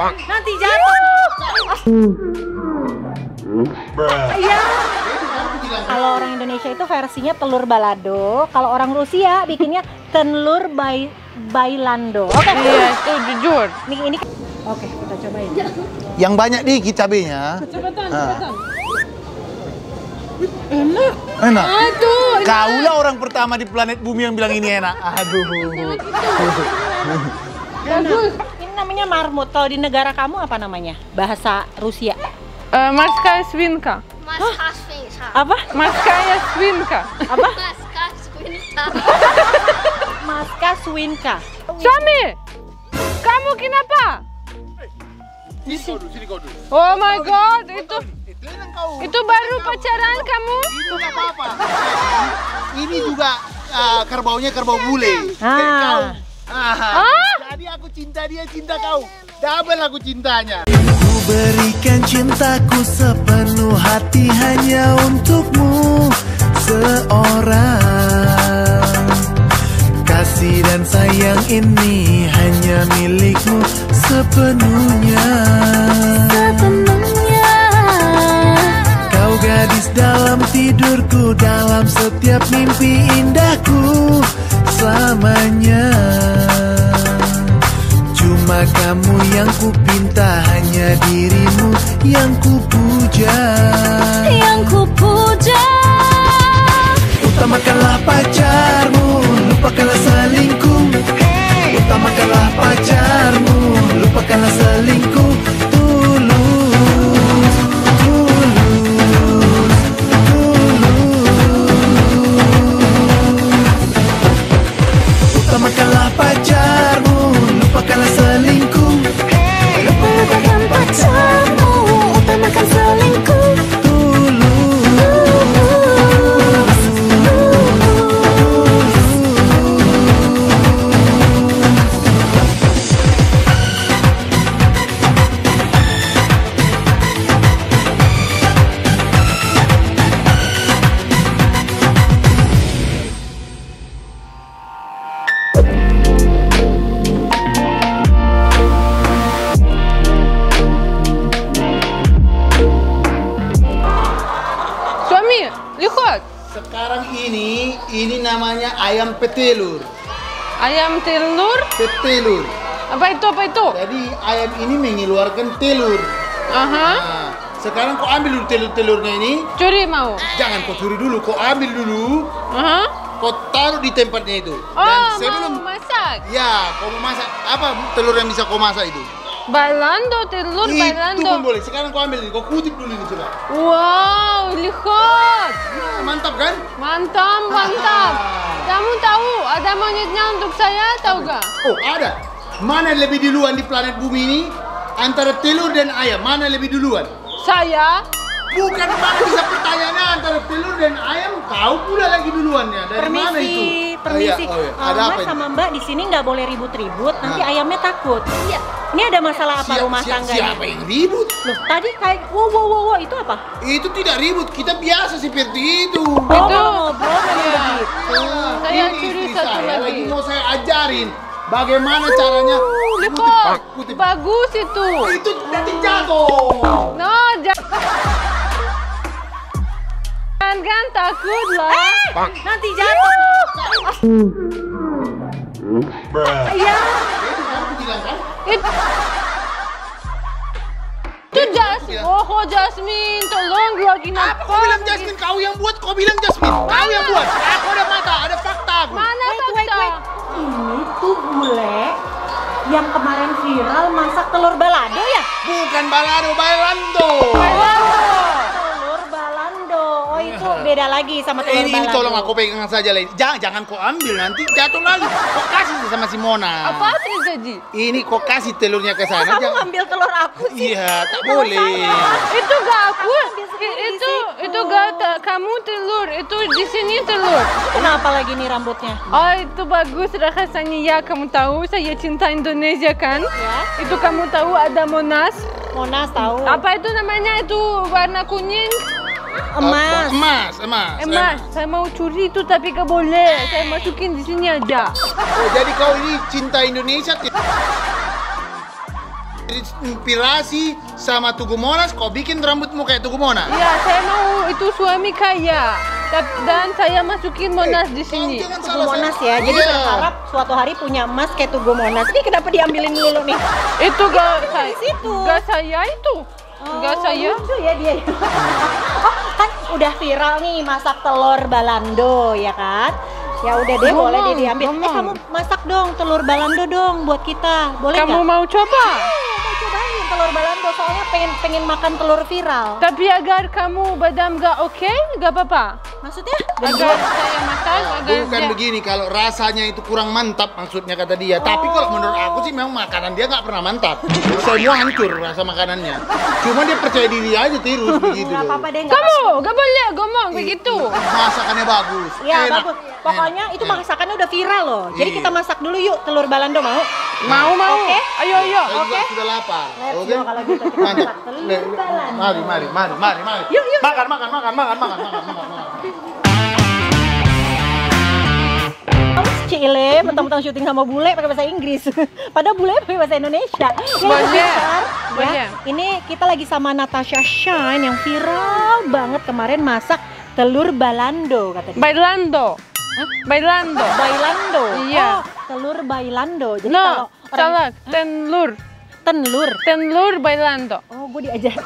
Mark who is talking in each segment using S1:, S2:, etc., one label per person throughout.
S1: Nanti jatuh. Iya. Kalau orang Indonesia itu versinya telur balado, kalau orang Rusia bikinnya telur bay bailando. Oke.
S2: Iya, itu jujur.
S1: Ini ini Oke, kita cobain.
S3: Yang banyak dikit cabenya.
S2: Cepetan,
S3: Ah.
S2: cepetan.
S3: Enak.
S2: Aduh,
S3: Kaulah orang pertama di planet bumi yang bilang ini enak. Aduh.
S2: bagus
S1: Ini namanya marmut. Kalau di negara kamu apa namanya? Bahasa Rusia.
S2: Eh, Marskaya свинка.
S4: Maska swinta.
S1: Apa?
S2: Marskaya свинка.
S1: Apa?
S4: Maska swinta.
S1: Maska swinka.
S2: Suami, kamu kenapa? Oh my god, itu itu baru pacaran kamu?
S3: Itu nggak apa-apa. Ini juga ah, kerbaunya kerbau bule.
S1: Ah.
S3: Kayak kau. Ah.
S2: Ah?
S3: Jadi aku cinta dia, cinta kau. Double aku cintanya.
S5: Ku berikan cintaku sepenuh hati hanya untukmu seorang Kasih dan sayang ini hanya milikmu sepenuhnya Sepenuhnya Kau gadis dalam tidurku dalam setiap mimpi indahku selamanya. Cuma kamu yang ku pinta Hanya dirimu yang ku puja Yang ku puja Utamakanlah pacarmu
S2: telur.
S3: Petelur.
S2: Apa itu? Apa itu?
S3: Jadi ayam ini mengeluarkan telur.
S2: Aha.
S3: Nah, sekarang kau ambil dulu telur-telurnya ini.
S2: Curi mau.
S3: Jangan kau curi dulu, kau ambil dulu.
S2: Aha.
S3: Kau taruh di tempatnya itu.
S2: Oh, mau masak.
S3: Ya, kau mau masak apa telur yang bisa kau masak itu?
S2: Bailando telur,
S3: itu
S2: bailando.
S3: pun boleh. Sekarang kau ambil ini, kau kutip dulu ini coba.
S2: Wow, lihat.
S3: Nah, mantap kan?
S2: Mantap, mantap. Kamu tahu ada monyetnya untuk saya, tahu gak?
S3: Oh, ada. Mana lebih duluan di planet bumi ini? Antara telur dan ayam, mana lebih duluan?
S2: Saya?
S3: Bukan mana bisa pertanyaannya antara telur dan ayam, kau pula lagi duluannya. Dari mana itu?
S1: Permisi,
S3: Oh, iya, oh, iya.
S1: Uh,
S3: Ada
S1: Mas
S3: apa ini?
S1: sama Mbak di sini nggak boleh ribut-ribut, nanti
S3: Nah.
S1: ayamnya takut.
S4: Iya.
S1: Ini ada masalah apa
S3: Siap-
S1: rumah
S3: siap-
S1: tangga
S3: Siapa yang ribut?
S1: Loh, tadi kayak wow wow wow, wow, itu apa?
S3: Itu tidak ribut, kita biasa seperti itu.
S1: Oh,
S2: Itu-
S1: ngobrol
S2: Iya.
S1: begitu.
S3: Ah,
S2: Saya curi satu
S3: saya,
S2: lagi.
S3: lagi mau saya ajarin bagaimana caranya. Kutip, kutip.
S2: bagus itu.
S3: Itu nanti jatuh.
S2: No, jangan. Jangan takut lah.
S1: Eh, nanti jatuh. Iya.
S3: Kan?
S2: Itu Jasmine. Oh, kok Jasmine, tolong lagi
S3: Apa
S2: kenapa?
S3: kau bilang Jasmine? Kau yang buat, kau bilang Jasmine. Kau yang buat. Aku ada mata, ada fakta aku.
S2: Mana
S1: Wait, wait,
S2: fakta?
S1: wait. Ini tuh bule yang kemarin viral masak telur balado ya?
S3: Bukan balado,
S1: balando. Itu beda lagi sama telur
S3: Ini, ini
S1: balado.
S3: tolong aku pegang saja lain. Jangan, jangan kau ambil nanti jatuh lagi. Kau kasih sama si Mona.
S2: Apa terjadi?
S3: Ini kau kasih telurnya ke sana.
S1: Kamu
S3: jangan-
S1: ngambil telur aku sih.
S3: Iya, tak boleh.
S1: saya.
S2: Itu gak aku.
S1: ambil
S2: Itu itu gak ta- kamu telur. Itu di sini telur.
S1: Kenapa lagi nih rambutnya?
S2: Oh itu bagus rasanya ya kamu tahu saya cinta Indonesia kan?
S1: Ya.
S2: Itu kamu tahu ada Monas.
S1: Monas tahu.
S2: Apa itu namanya itu warna kuning?
S1: Emas.
S3: Emas, emas.
S2: Emas. Saya mau curi itu tapi gak boleh. Saya masukin di sini aja.
S3: Oh, jadi kau ini cinta Indonesia terinspirasi sama Tugu Monas, kau bikin rambutmu kayak Tugu Monas.
S2: Iya, saya mau itu suami kaya. Dan saya masukin Monas di sini.
S1: Tugu Monas
S3: saya.
S1: ya. Jadi
S3: Iya.
S1: berharap suatu hari punya emas kayak Tugu Monas. Ini kenapa diambilin dulu nih?
S2: Itu gak saya. Gak saya itu. Gak saya.
S1: Lucu ya dia. oh, kan udah viral nih masak telur balando ya kan? Ya udah deh
S2: Ngomong,
S1: boleh deh diambil. Eh
S2: ngomong.
S1: kamu masak dong telur balando dong buat kita. Boleh
S2: Kamu
S1: nggak?
S2: mau coba?
S1: Eh, mau cobain telur balando soalnya pengen pengen makan telur viral.
S2: Tapi agar kamu badam gak oke, gak apa-apa.
S1: Maksudnya?
S2: Agar saya masak, agar
S3: Bukan
S2: dia...
S3: begini, kalau rasanya itu kurang mantap maksudnya kata dia. Tapi kalau menurut aku sih memang makanan dia nggak pernah mantap. Semua hancur rasa makanannya. Cuma dia percaya diri aja terus begitu loh.
S1: apa-apa deh.
S2: Kamu gak boleh ngomong begitu.
S3: Masakannya bagus.
S1: Iya bagus. Pokoknya
S3: enak,
S1: itu masakannya udah viral loh. Jadi
S3: Iya.
S1: kita masak dulu yuk telur balando mau?
S2: Mau mau.
S1: Oke.
S2: Ayo ayo.
S1: Oke.
S3: sudah lapar.
S1: Let's
S3: Oke.
S1: kalau gitu. Kita
S3: Mantap. Mari, mari, mari, mari, mari.
S1: Yuk, yuk.
S3: Makan, makan, makan, makan, makan, makan, makan,
S1: Cile, mentang-mentang syuting sama bule pakai bahasa Inggris. Padahal bule pakai bahasa Indonesia. Ya. Ya, ini kita lagi sama Natasha Shine yang viral banget kemarin masak telur balando kata dia.
S2: Bailando. Bailando.
S1: Bailando.
S2: Iya.
S1: Oh, telur bailando. Jadi
S2: No,
S1: kalau orang
S2: salah. Telur.
S1: Telur.
S2: Telur bailando.
S1: Oh, gue diajar.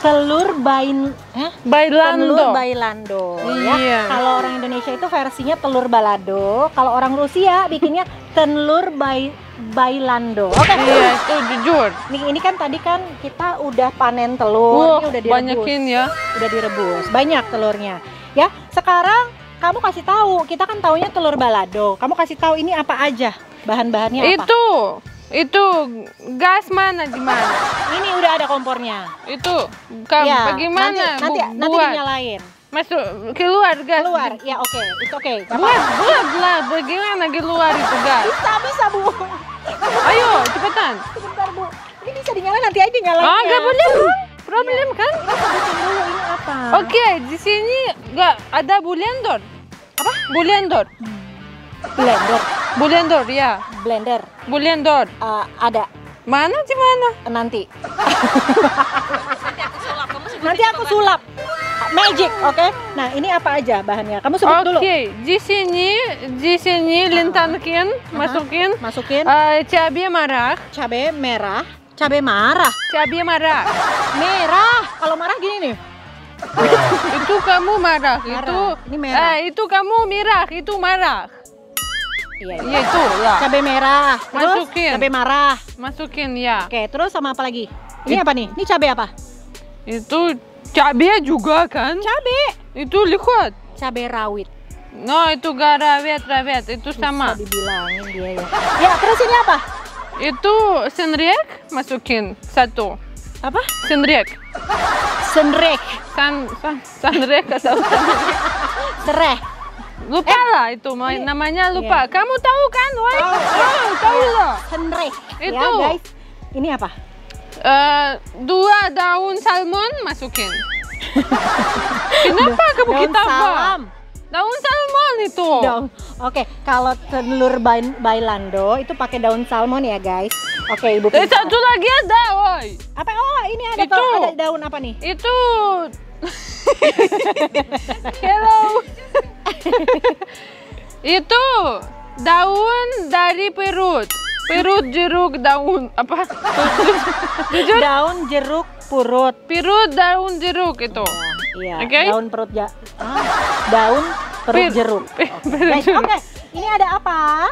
S1: Telur bain Hah?
S2: Bailando.
S1: Telur bailando. Ya.
S2: Iya.
S1: Kalau orang Indonesia itu versinya telur balado. Kalau orang Rusia bikinnya telur bai bailando. Oke.
S2: Iya, itu jujur.
S1: Nih, ini kan tadi kan kita udah panen telur,
S2: Wah,
S1: ini udah direbus.
S2: banyakin ya.
S1: Udah direbus. Banyak telurnya. Ya, sekarang kamu kasih tahu, kita kan taunya telur balado. Kamu kasih tahu ini apa aja? Bahan-bahannya apa?
S2: Itu. Itu gas mana di mana?
S1: Ini udah ada kompornya.
S2: Itu. Kamu
S1: Ya,
S2: bagaimana
S1: Nanti nanti,
S2: bu-
S1: nanti
S2: buat?
S1: dinyalain.
S2: Masuk keluar gas.
S1: Keluar. Ya, oke. Itu oke. Gak
S2: Buat, buat lah. Bagaimana keluar itu gas?
S1: Bisa, bisa, Bu.
S2: Ayo, cepetan.
S1: Sebentar, Bu. Ini bisa dinyalain nanti aja nyalainnya.
S2: Ah, nggak boleh. Problem kan?
S1: Kita sebutin dulu ini apa.
S2: Oke, di sini nggak ada bulendor. Apa? Bulendor.
S1: Blender.
S2: Bulendor ya.
S1: Blender.
S2: Bulendor.
S1: Eh, ada
S2: Mana di mana?
S1: nanti. nanti aku sulap. Magic, oke? Nah, ini apa aja bahannya? Kamu sebut dulu.
S2: Oke, di sini di sini lintankin, masukin
S1: Masukin
S2: eh, cabai merah,
S1: cabai merah, cabai marah.
S2: cabai merah.
S1: Merah. Kalau marah gini nih.
S2: itu kamu marah,
S1: Merah.
S2: itu
S1: Ini merah.
S2: eh, itu kamu merah, itu marah.
S1: Iya, iya.
S2: Iya itu lah.
S1: Cabai merah. Terus
S2: Masukin.
S1: cabai marah.
S2: Masukin ya.
S1: Oke, terus sama apa lagi? Ini apa nih? Ini cabai apa?
S2: Itu cabai juga kan?
S1: Cabai.
S2: Itu lihat.
S1: Cabai rawit.
S2: No, itu gak rawit, rawit. Itu sama.
S1: Bisa dibilangin dia ya. Ya, terus ini apa?
S2: Itu senrek masukin satu.
S1: Apa?
S2: Senrek.
S1: Senrek.
S2: San, san, sanrek atau senrek.
S1: Sereh.
S2: Lupa lah itu
S1: ini-
S2: namanya lupa. Kamu tahu kan, Wai?
S1: Tahu.
S2: Tahu, tahu lah.
S1: Senrek. Ya,
S2: Itu.
S1: guys. Ini apa?
S2: Eh, dua daun salmon masukin. Kenapa kamu
S1: Daun
S2: kita
S1: salam.
S2: Daun salmon itu.
S1: Daun. Oke, kalau telur bain- bailando itu pakai daun salmon ya, guys. Oke, Ibu.
S2: Eh, satu lagi ada, woi.
S1: Apa? Oh, ini ada
S2: Itu.
S1: ada daun apa nih?
S2: Itu Hello. itu daun dari perut. Perut jeruk daun apa? Jujur
S1: Daun jeruk purut.
S2: perut daun jeruk itu.
S1: Iya,
S2: Oke.
S1: daun perut ja ah, daun perut
S2: Per-
S1: jeruk. Oke.
S2: perut jeruk.
S1: Oke, ini ada apa?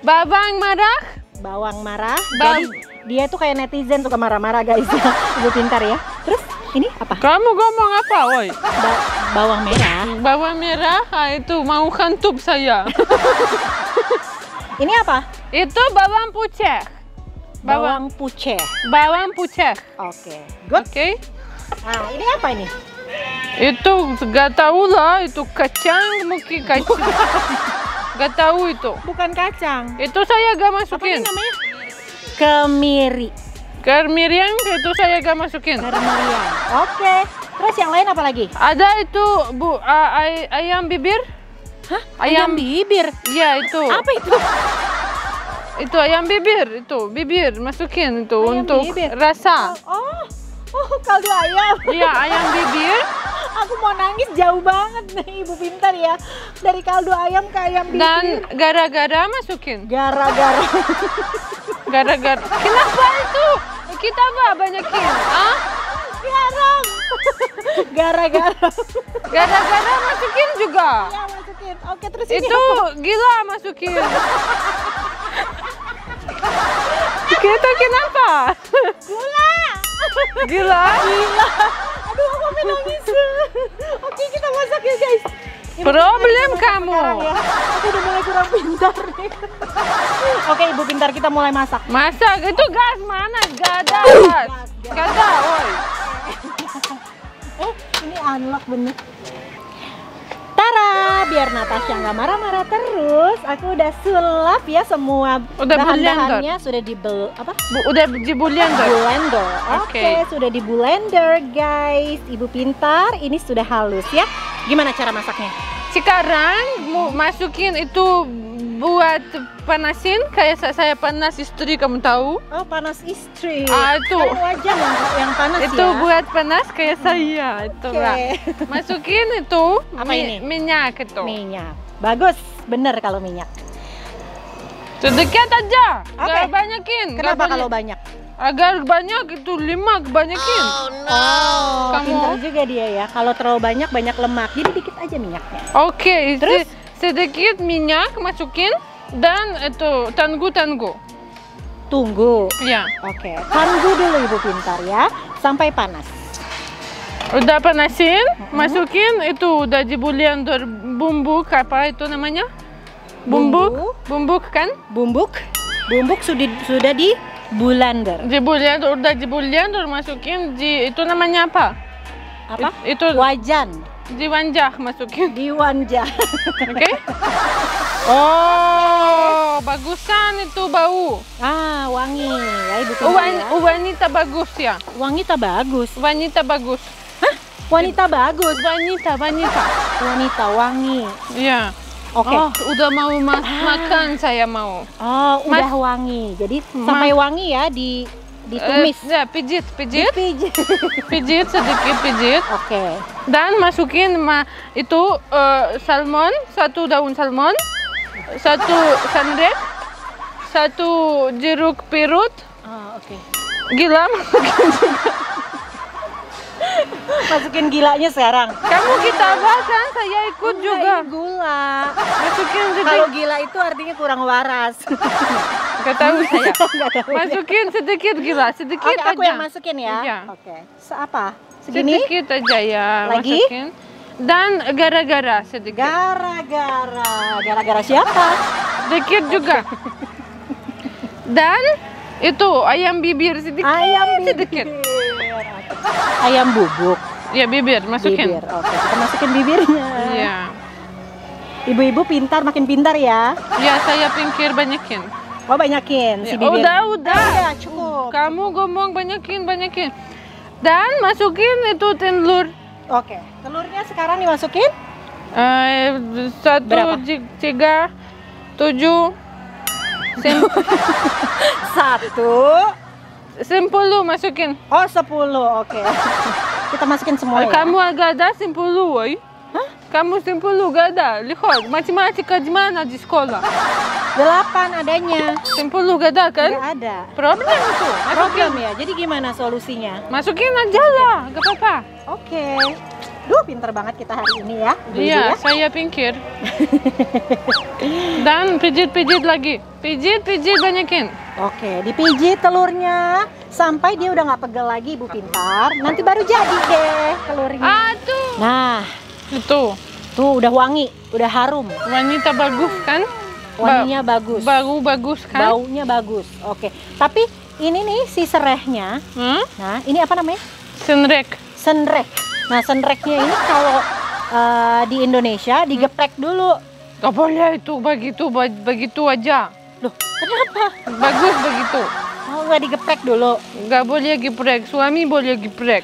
S2: Bawang merah.
S1: Bawang marah.
S2: Ba-
S1: Jadi dia tuh kayak netizen suka marah-marah guys. Ibu pintar ya. Terus ini apa?
S2: Kamu ngomong apa, woi?
S1: Ba- bawang merah.
S2: Bawang merah ah, itu mau hantup saya.
S1: Ini apa?
S2: itu bawang putih. Bawang
S1: Bawang puceh.
S2: bawang putih.
S1: Oke. Good.
S2: Oke.
S1: Nah, ini apa ini?
S2: Itu gak tahu lah, itu kacang mungkin kacang. gak tahu itu.
S1: Bukan kacang.
S2: Itu saya gak
S1: Apa ini
S2: masukin.
S1: namanya? Kemiri.
S2: Kermiriang itu saya gak masukin.
S1: Kemirian. Oke. Terus yang lain apa lagi?
S2: Ada itu bu a- ay- ayam bibir.
S1: Hah?
S2: Ayam-
S1: bibir.
S2: Iya itu.
S1: Apa itu?
S2: itu ayam bibir itu bibir masukin itu
S1: Ayam
S2: untuk
S1: bibir.
S2: rasa.
S1: Oh, oh kaldu ayam.
S2: Iya ayam bibir.
S1: Aku mau nangis jauh banget nih ibu pintar ya. Dari kaldu ayam ke ayam bibir.
S2: Dan gara-gara masukin.
S1: gara-gara
S2: Gara-gara. Kenapa itu? Kita apa banyakin? Ah?
S1: garam. gara-gara.
S2: Gara-gara masukin juga.
S1: Ya masukin. Oke terus ini
S2: Itu
S1: apa?
S2: gila masukin. Kita kenapa?
S1: gula.
S2: Gila?
S1: Gila. Aduh aku sampai nangis. Oke kita masak ya guys.
S2: Problem kamu.
S1: ya. Aku udah mulai kurang pintar nih. Oke ibu pintar kita mulai masak.
S2: Masak itu gas mana? Gak ada
S1: Uh.
S2: gas. Gak ada, woi.
S1: Eh, ini unlock bener. Tara, biar Natasha nggak marah-marah terus, aku udah sulap ya semua
S2: Udah
S1: bahan-bahannya sudah di bel- apa?
S2: Bu- Udah di blender.
S1: blender. Oke,
S2: Oke.
S1: sudah di blender, guys. Ibu pintar, ini sudah halus ya. Gimana cara masaknya?
S2: Sekarang mau masukin itu buat panasin kayak sa- saya panas istri kamu tahu?
S1: Oh, panas istri.
S2: Ah, itu.
S1: Kan wajah yang, yang panas
S2: itu
S1: ya.
S2: buat panas kayak saya itu. Mbak. Masukin itu
S1: Apa
S2: mi-
S1: ini?
S2: minyak itu.
S1: minyak. Bagus, bener kalau minyak.
S2: Sedikit aja,
S1: Oke.
S2: nggak banyakin.
S1: Kenapa kalau banyak?
S2: Agar banyak itu lima kebanyakin.
S1: Oh,
S2: Kamu?
S1: pintar juga dia ya. Kalau terlalu banyak banyak lemak, jadi dikit aja minyaknya.
S2: Oke,
S1: Terus?
S2: se- sedikit minyak masukin dan itu tunggu-tunggu.
S1: Tunggu.
S2: Ya,
S1: Oke, tunggu dulu ibu pintar ya, sampai panas.
S2: udah panasin, masukin itu udah di blender bumbu apa itu namanya?
S1: Bumbu.
S2: Bumbuk, bumbuk kan?
S1: Bumbuk, bumbuk sudah sudah di blender.
S2: Di blender udah di blender masukin di itu namanya apa?
S1: Apa?
S2: It- itu
S1: Wajan,
S2: di wanjah masukin,
S1: di wanja.
S2: oke? Oh, bagusan itu bau.
S1: ah, wangi ya ibu
S2: wan-
S1: ya.
S2: wanita bagus ya.
S1: Wanita bagus.
S2: Wanita bagus.
S1: Wanita bagus.
S2: Wanita, wanita.
S1: Wanita wangi.
S2: Iya.
S1: Oke.
S2: Oh, udah mau ma- makan saya mau.
S1: Oh, udah
S2: Mas-
S1: wangi. Jadi sampai wangi ya di ditumis.
S2: Eh, ya, pijit, pijit,
S1: Dipijit.
S2: pijit sedikit pijit.
S1: Oke.
S2: Dan masukin ma itu eh, salmon, satu daun salmon, satu sandek, satu jeruk pirut.
S1: Oh, oke.
S2: Gila, masukin juga.
S1: Masukin gilanya sekarang.
S2: Kamu kita kan, saya ikut juga.
S1: Enggak, ini gula.
S2: Masukin
S1: Kalau
S2: sedikit.
S1: gila itu artinya kurang waras.
S2: Gak tahu saya.
S1: Tahu.
S2: Masukin sedikit gila, sedikit
S1: Oke, aku
S2: aja.
S1: yang masukin ya.
S2: Iya.
S1: Oke. Seapa? Segini?
S2: Sedikit aja ya
S1: Lagi?
S2: masukin. Dan gara-gara sedikit.
S1: Gara-gara. Gara-gara siapa?
S2: Sedikit juga. Dan itu ayam bibir sedikit.
S1: Ayam bibir.
S2: sedikit.
S1: Ayam bubuk.
S2: Ya bibir masukin.
S1: Bibir. Oke, kita masukin bibirnya.
S2: Iya.
S1: Ibu-ibu pintar, makin pintar ya.
S2: Ya saya pikir banyakin.
S1: Oh, banyakin si
S2: Ya,
S1: bibir.
S2: udah, udah.
S1: Ah, udah, cukup.
S2: Kamu ngomong banyakin, banyakin. Dan masukin itu telur.
S1: Oke, telurnya sekarang dimasukin.
S2: Eh, satu,
S1: Berapa?
S2: tiga, tujuh,
S1: Satu.
S2: Sepuluh masukin.
S1: Oh, sepuluh. Oke. Kita masukin semua ya.
S2: Kamu agak ada sepuluh, woy. Kamu sepuluh gak ada. Lihat, matematika di mana di sekolah?
S1: Delapan adanya.
S2: Sepuluh gak ada kan?
S1: Nggak ada.
S2: Problem itu. Masukin.
S1: Problem ya. Jadi gimana solusinya?
S2: Masukin aja lah, gak apa-apa.
S1: Oke. Duh, pinter banget kita hari ini ya.
S2: Iya,
S1: ya.
S2: saya pikir. Dan pijit-pijit lagi. Pijit-pijit banyakin.
S1: Oke, dipijit telurnya sampai dia udah nggak pegel lagi, Ibu Pintar. Nanti baru jadi deh telurnya.
S2: Aduh.
S1: Nah,
S2: Itu,
S1: tuh udah wangi, udah harum.
S2: wanita bagus kan?
S1: Wanginya bagus.
S2: Bau bagus kan?
S1: Baunya bagus. Oke. Tapi ini nih si serehnya.
S2: Hmm?
S1: Nah, ini apa namanya?
S2: Senrek.
S1: Senrek. Nah, senreknya ini kalau eh, di Indonesia digeprek dulu.
S2: Gak boleh itu begitu, begitu aja.
S1: Loh, kenapa?
S2: Bagus begitu.
S1: Oh, nggak digeprek dulu.
S2: Gak boleh giprek, suami boleh giprek.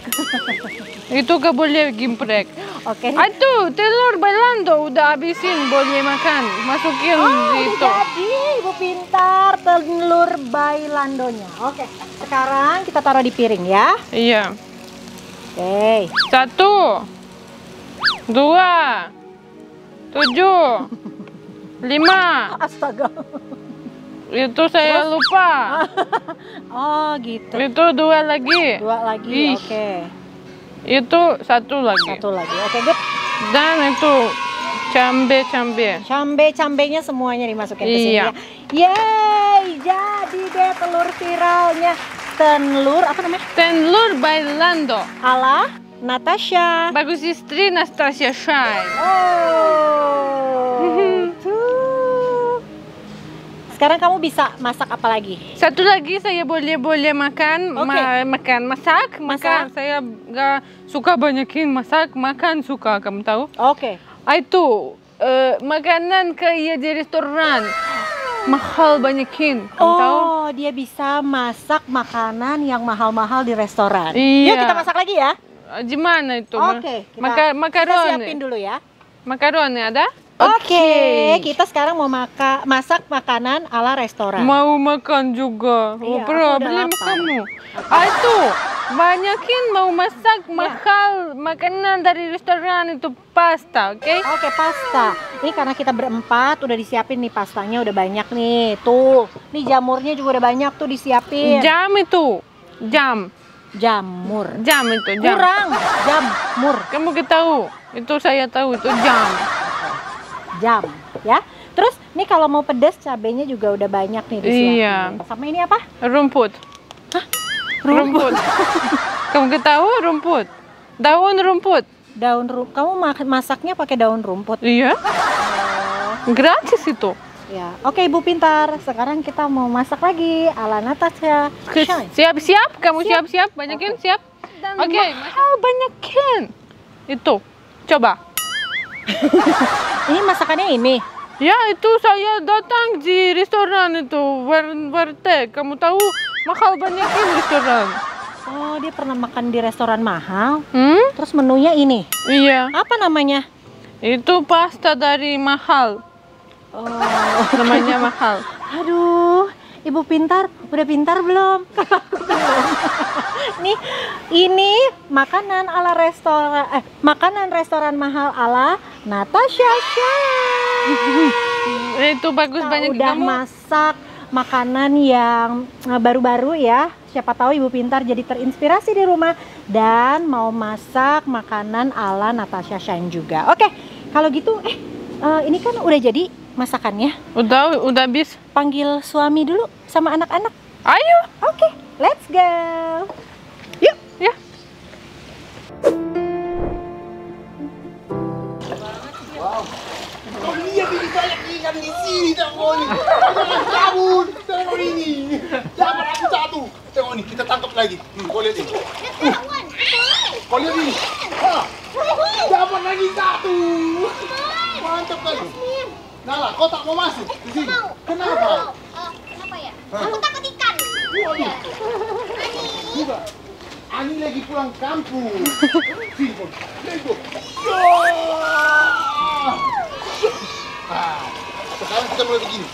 S2: itu gak boleh giprek.
S1: Oke.
S2: Itu telur bailando udah habisin boleh makan. Masukin
S1: Oh,
S2: itu.
S1: jadi ibu pintar telur bailandonya. Oke, sekarang kita taruh di piring ya.
S2: Iya.
S1: Oke.
S2: Satu, dua, tujuh, lima.
S1: Astaga.
S2: Itu saya lupa.
S1: Oh gitu.
S2: Itu dua lagi.
S1: Dua lagi. Oke.
S2: Itu satu lagi.
S1: Satu lagi. Oke, good.
S2: Dan itu cambe cambe.
S1: Cambe-cambenya semuanya dimasukin ke sini
S2: Iya.
S1: ya. Yeay, jadi deh telur viralnya. Telur apa namanya?
S2: Telur bailando.
S1: Ala Natasha.
S2: Bagus istri Nastasia Shine.
S1: Oh. tuh. Sekarang kamu bisa masak apa lagi?
S2: Satu lagi saya boleh boleh makan
S1: Oke.
S2: ma- makan masak makan
S1: Masak.
S2: saya nggak suka banyakin masak makan suka kamu tahu
S1: Oke.
S2: Ah, itu eh, makanan kayak di restoran mahal banyakin kamu tahu
S1: Oh, dia bisa masak makanan yang mahal-mahal di restoran.
S2: Iya.
S1: Yuk kita masak lagi ya.
S2: Gimana itu
S1: Oke, kita,
S2: maka
S1: kita
S2: makaroni
S1: siapin dulu ya.
S2: makaroni ada
S1: Oke, kita sekarang mau maka, masak makanan ala restoran.
S2: mau makan juga
S1: Iya,
S2: oh, problem
S1: lapar.
S2: kamu ah, itu banyakin mau masak
S1: Iya.
S2: mahal makanan dari restoran itu pasta oke
S1: Oke, pasta. Ini karena kita berempat udah disiapin nih pastanya udah banyak nih. Tuh, nih jamurnya juga udah banyak tuh disiapin.
S2: Jam itu, jam,
S1: Jamur.
S2: jam itu, jam.
S1: Kurang, jamur.
S2: Kamu kita tahu, itu saya tahu itu jam.
S1: Jam, ya. Terus nih kalau mau pedas cabenya juga udah banyak nih disiapin.
S2: Iya.
S1: Sama ini apa?
S2: Rumput. Rumput. Kamu kita tahu rumput? Daun rumput.
S1: Daun rumput. Kamu ma- masaknya pakai daun rumput.
S2: Iya. Gratis itu.
S1: Ya. Oke, Ibu pintar. Sekarang kita mau masak lagi ala Natasha.
S2: Siap-siap, kamu siap-siap, banyakin siap. Oke, mahal banyakin. Itu, coba.
S1: Ini masakannya ini.
S2: Ya itu saya datang di restoran itu Wer- Werte. Kamu tahu mahal banyakin restoran.
S1: Oh, dia pernah makan di restoran mahal.
S2: Hmm?
S1: Terus menunya ini.
S2: Iya.
S1: Apa namanya?
S2: Itu pasta dari mahal.
S1: Oh,
S2: Namanya mahal.
S1: aduh, ibu pintar, udah pintar belum? Kalau aku belum. Nih, ini makanan ala restoran, eh, makanan restoran mahal ala Natasha Shine.
S2: itu bagus
S1: Kita
S2: banyak
S1: udah
S2: kamu.
S1: masak makanan yang eh, baru-baru ya. Siapa tahu ibu pintar jadi terinspirasi di rumah dan mau masak makanan ala Natasha Shine juga. Oke, kalau gitu, eh, eh, ini kan udah jadi masakannya.
S2: Udah udah habis.
S1: Panggil suami dulu sama anak-anak.
S2: Ayo.
S1: Oke, let's go. Yuk.
S2: Ya.
S3: Oh iya, ini banyak ikan di sini, tengok ini. Jangan kabur, tengok ini. Dapat aku satu. Tengok ini, kita tangkap lagi. Hmm, kau lihat ini. Kau lihat ini. Hah, dapat lagi satu. Mantap kali. Nala, kau tak mau masuk di sini? Kenapa?
S4: Oh, kenapa ya?
S3: Hah?
S4: Aku takut ikan.
S3: Iya. Juga. Ani lagi pulang kampung. Sini, kau. Let's go. Ya. Ah, sekarang kita mulai begini.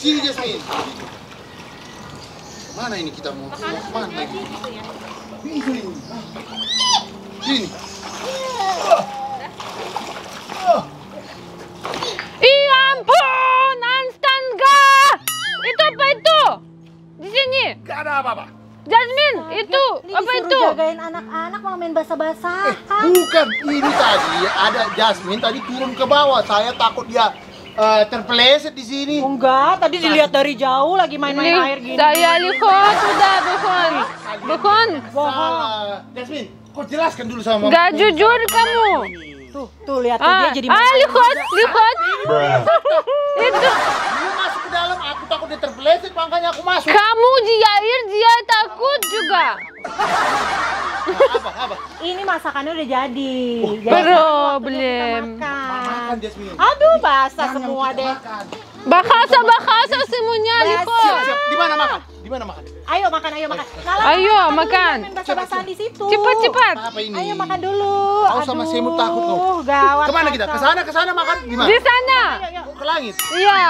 S3: Sini Jasmine. Mana ini kita mau? Mau ke mana lagi? Ini. Sini.
S2: Sini.
S3: Gak ada apa-apa.
S2: Jasmine, itu
S1: Ini
S2: apa itu?
S1: jagain anak-anak malah main basah-basah.
S3: Eh, bukan. Ini tadi ada Jasmine tadi turun ke bawah. Saya takut dia eh, terpeleset di sini.
S1: Enggak, tadi dilihat dari jauh lagi main-main air gini.
S2: Saya lihat udah bukan. Bukan.
S3: Salah. Jasmine, kau jelaskan dulu sama mama.
S2: Gak jujur kamu.
S1: Tuh, tuh lihat
S2: Ah,
S1: dia jadi
S2: ah lihat, lihat. Itu
S3: Dia masuk ke dalam, aku takut dia terpeleset, makanya aku masuk.
S2: kamu di air dia takut juga.
S3: apa, apa?
S1: Ini masakannya udah jadi.
S3: Oh,
S1: makan.
S3: Makan Jasmine.
S1: Aduh, basah semua deh.
S3: makan.
S2: Bahasa bahasa semuanya.
S3: Siap, siap. Di mana? Di mana makan?
S1: Ayo makan, ayo makan. Nala,
S2: Ayo,
S1: dulu,
S2: makan.
S1: jangan Basah-basahan di situ.
S2: Cepat cepat.
S3: Apa ini?
S1: Ayo makan dulu.
S3: Kau sama semut takut kau.
S1: Gawat.
S3: Ke mana kita? Ke sana, ke sana makan. Di mana?
S2: Di sana.
S3: Oh, ke langit.
S2: Iya.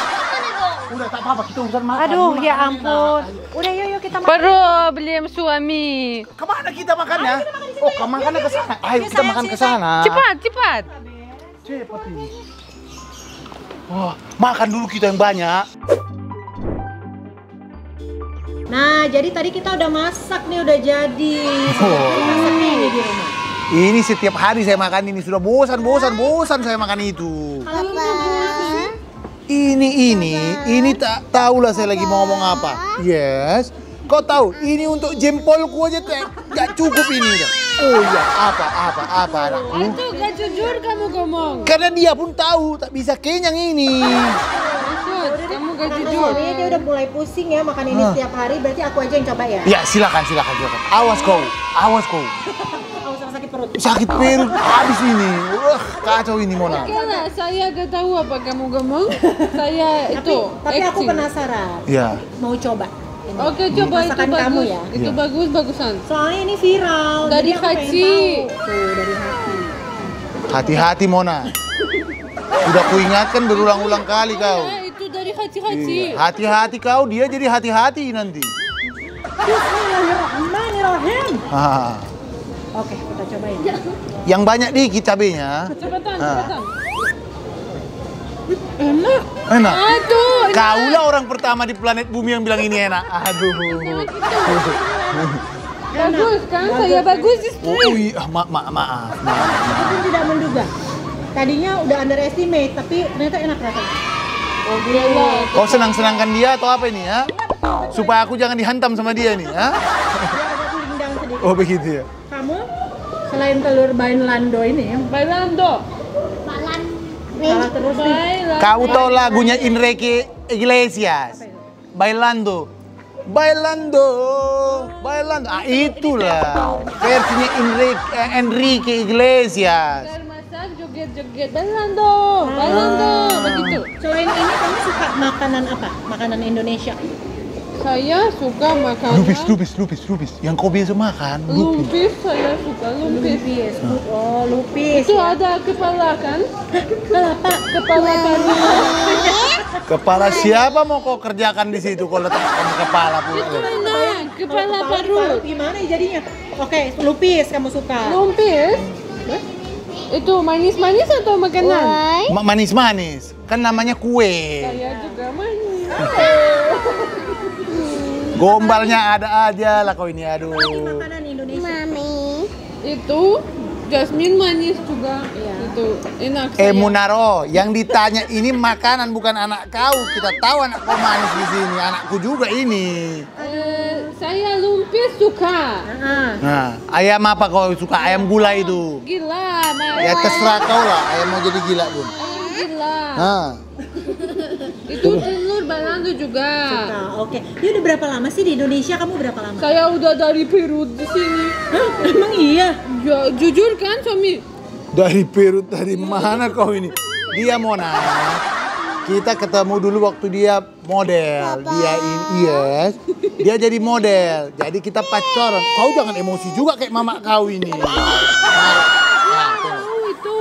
S3: Udah tak apa-apa, kita urusan makan.
S1: Aduh, ya
S3: makan
S1: ampun.
S3: enak.
S1: Udah yuk yuk kita makan.
S2: Problem suami.
S3: Ke mana kita makannya? Oh, ke makannya ke sana. Ayo kita makan ke sana.
S2: Cepat cepat.
S3: Cepat ini. Wah, makan dulu kita yang banyak.
S1: Nah, jadi tadi kita udah masak nih, udah jadi.
S3: Oh.
S1: Masaknya ini di rumah.
S3: Ini setiap hari saya makan ini sudah bosan, bosan, bosan saya makan itu. Ini ini ini tak tahulah saya lagi mau ngomong apa. Yes. Kau tahu, ini untuk jempolku aja tak gak cukup ini dah. Oh iya, apa apa apa anakku.
S2: Itu gak jujur kamu ngomong.
S3: Karena dia pun tahu tak bisa kenyang ini.
S2: Kamu gak jujur.
S1: Soalnya dia udah mulai pusing ya makan ini setiap hari, berarti aku aja yang coba ya.
S3: Ya silakan silakan silakan. Awas kau, awas kau.
S1: Aku sama sakit perut.
S3: Sakit perut habis ini. Wah kacau ini Mona.
S2: Oke lah, saya gak tahu apa kamu ngomong. Saya
S1: Tapi,
S2: itu
S1: tapi aku
S2: acting.
S1: penasaran.
S3: Ya.
S1: Mau coba. Ini.
S2: Oke coba itu
S1: Masakan
S2: bagus.
S1: kamu ya?
S2: Itu
S3: Iya.
S2: bagus bagusan.
S1: Soalnya ini viral.
S2: Dari hati.
S1: Tuh, dari hati.
S3: Hati-hati Mona. Sudah kuingatkan berulang-ulang kali kau.
S2: Ya, itu dari hati-hati.
S3: Iya. Hati-hati kau, dia jadi hati-hati nanti.
S1: Bismillahirrahmanirrahim.
S3: Ah.
S1: Oke, kita cobain.
S3: Yang banyak dikit cabenya.
S2: Cepetan, cepetan. Enak.
S3: Enak.
S2: Aduh, enak.
S3: Kaulah orang pertama di planet bumi yang bilang ini enak. Aduh.
S2: Bagus kan? Saya bagus istri.
S3: Oh iya, ma ma maaf. maaf.
S1: Aku tidak menduga. Tadinya udah underestimate, tapi ternyata enak rasanya.
S2: Oh gila.
S3: Kau senang-senangkan dia atau apa ini ya? Supaya aku jangan dihantam sama dia nih, ya? Oh begitu ya.
S1: Kamu selain telur bainlando ini,
S2: Bailando.
S1: Terus nih.
S3: Kau tahu lagunya Enrique Iglesias? Bailando. Bailando. Bailando. Ah itulah. Versinya Enrique, eh, Enrique Iglesias.
S2: Masak joget-joget. Bailando. Bailando. Begitu.
S1: Selain ini kamu suka makanan apa? Makanan Indonesia.
S2: Saya suka makanan
S3: Lupis, lupis, lupis, lupis. Yang kau biasa makan, lupis.
S2: lumpis. Saya suka lumpis.
S1: Lupis. Oh, lupis.
S2: Itu
S1: ya.
S2: ada kepala kan?
S1: Kelapa.
S2: Kepala paru.
S3: Kepala siapa mau kau kerjakan di situ? Kau letakkan kepala pula.
S2: Kepala
S1: Kalau
S2: paru.
S1: Gimana ya jadinya? Oke, lupis kamu suka.
S2: Lumpis. Itu manis-manis atau makanan?
S3: Ma- Manis-manis. Kan namanya kue.
S2: Saya juga manis.
S3: Gombalnya ada aja lah kau ini, aduh.
S1: Makanan Indonesia.
S2: Itu jasmine manis juga. Itu enak.
S3: Eh. Munaro, yang ditanya ini makanan bukan anak kau. Kita tahu anak kau manis di sini, anakku juga ini.
S2: Eh, saya lumpis suka.
S1: Ah,
S3: Nah, ayam apa kau suka? Ayam gula itu.
S2: Gila, ma-
S3: Ya terserah kau lah, ayam mau jadi gila pun.
S2: ayam gila.
S3: Nah,
S2: Itu balando juga.
S1: Oke. Dia udah berapa lama sih di Indonesia? Kamu berapa lama?
S2: Saya udah dari Peru di sini.
S1: Hah? Emang iya?
S2: Ya, jujur kan suami?
S3: dari Peru dari mana kau ini? Dia Mona. Kita ketemu dulu waktu dia model. Dia ini yes. Dia jadi model. Jadi kita pacaran. Kau jangan emosi juga kayak mama kau ini. Nah, nah, tuh.
S2: Oh itu.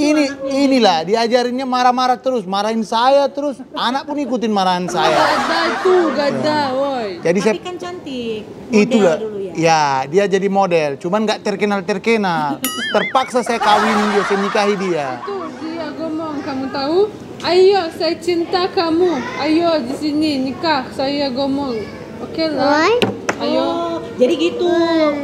S3: Ini ini inilah diajarinnya marah-marah terus, marahin saya terus. Anak pun ikutin marahan saya.
S2: Gada itu, gada, woi.
S3: Jadi saya
S1: Tapi kan cantik. Model
S3: itulah
S1: dulu ya.
S3: ya dia jadi model cuman nggak terkenal terkenal terpaksa saya kawin dia saya nikahi dia
S2: Itu dia ngomong, kamu tahu? Ayo, saya cinta kamu. Ayo di sini nikah. Saya ngomong. Oke lah. Ayo.
S1: Oh, jadi gitu.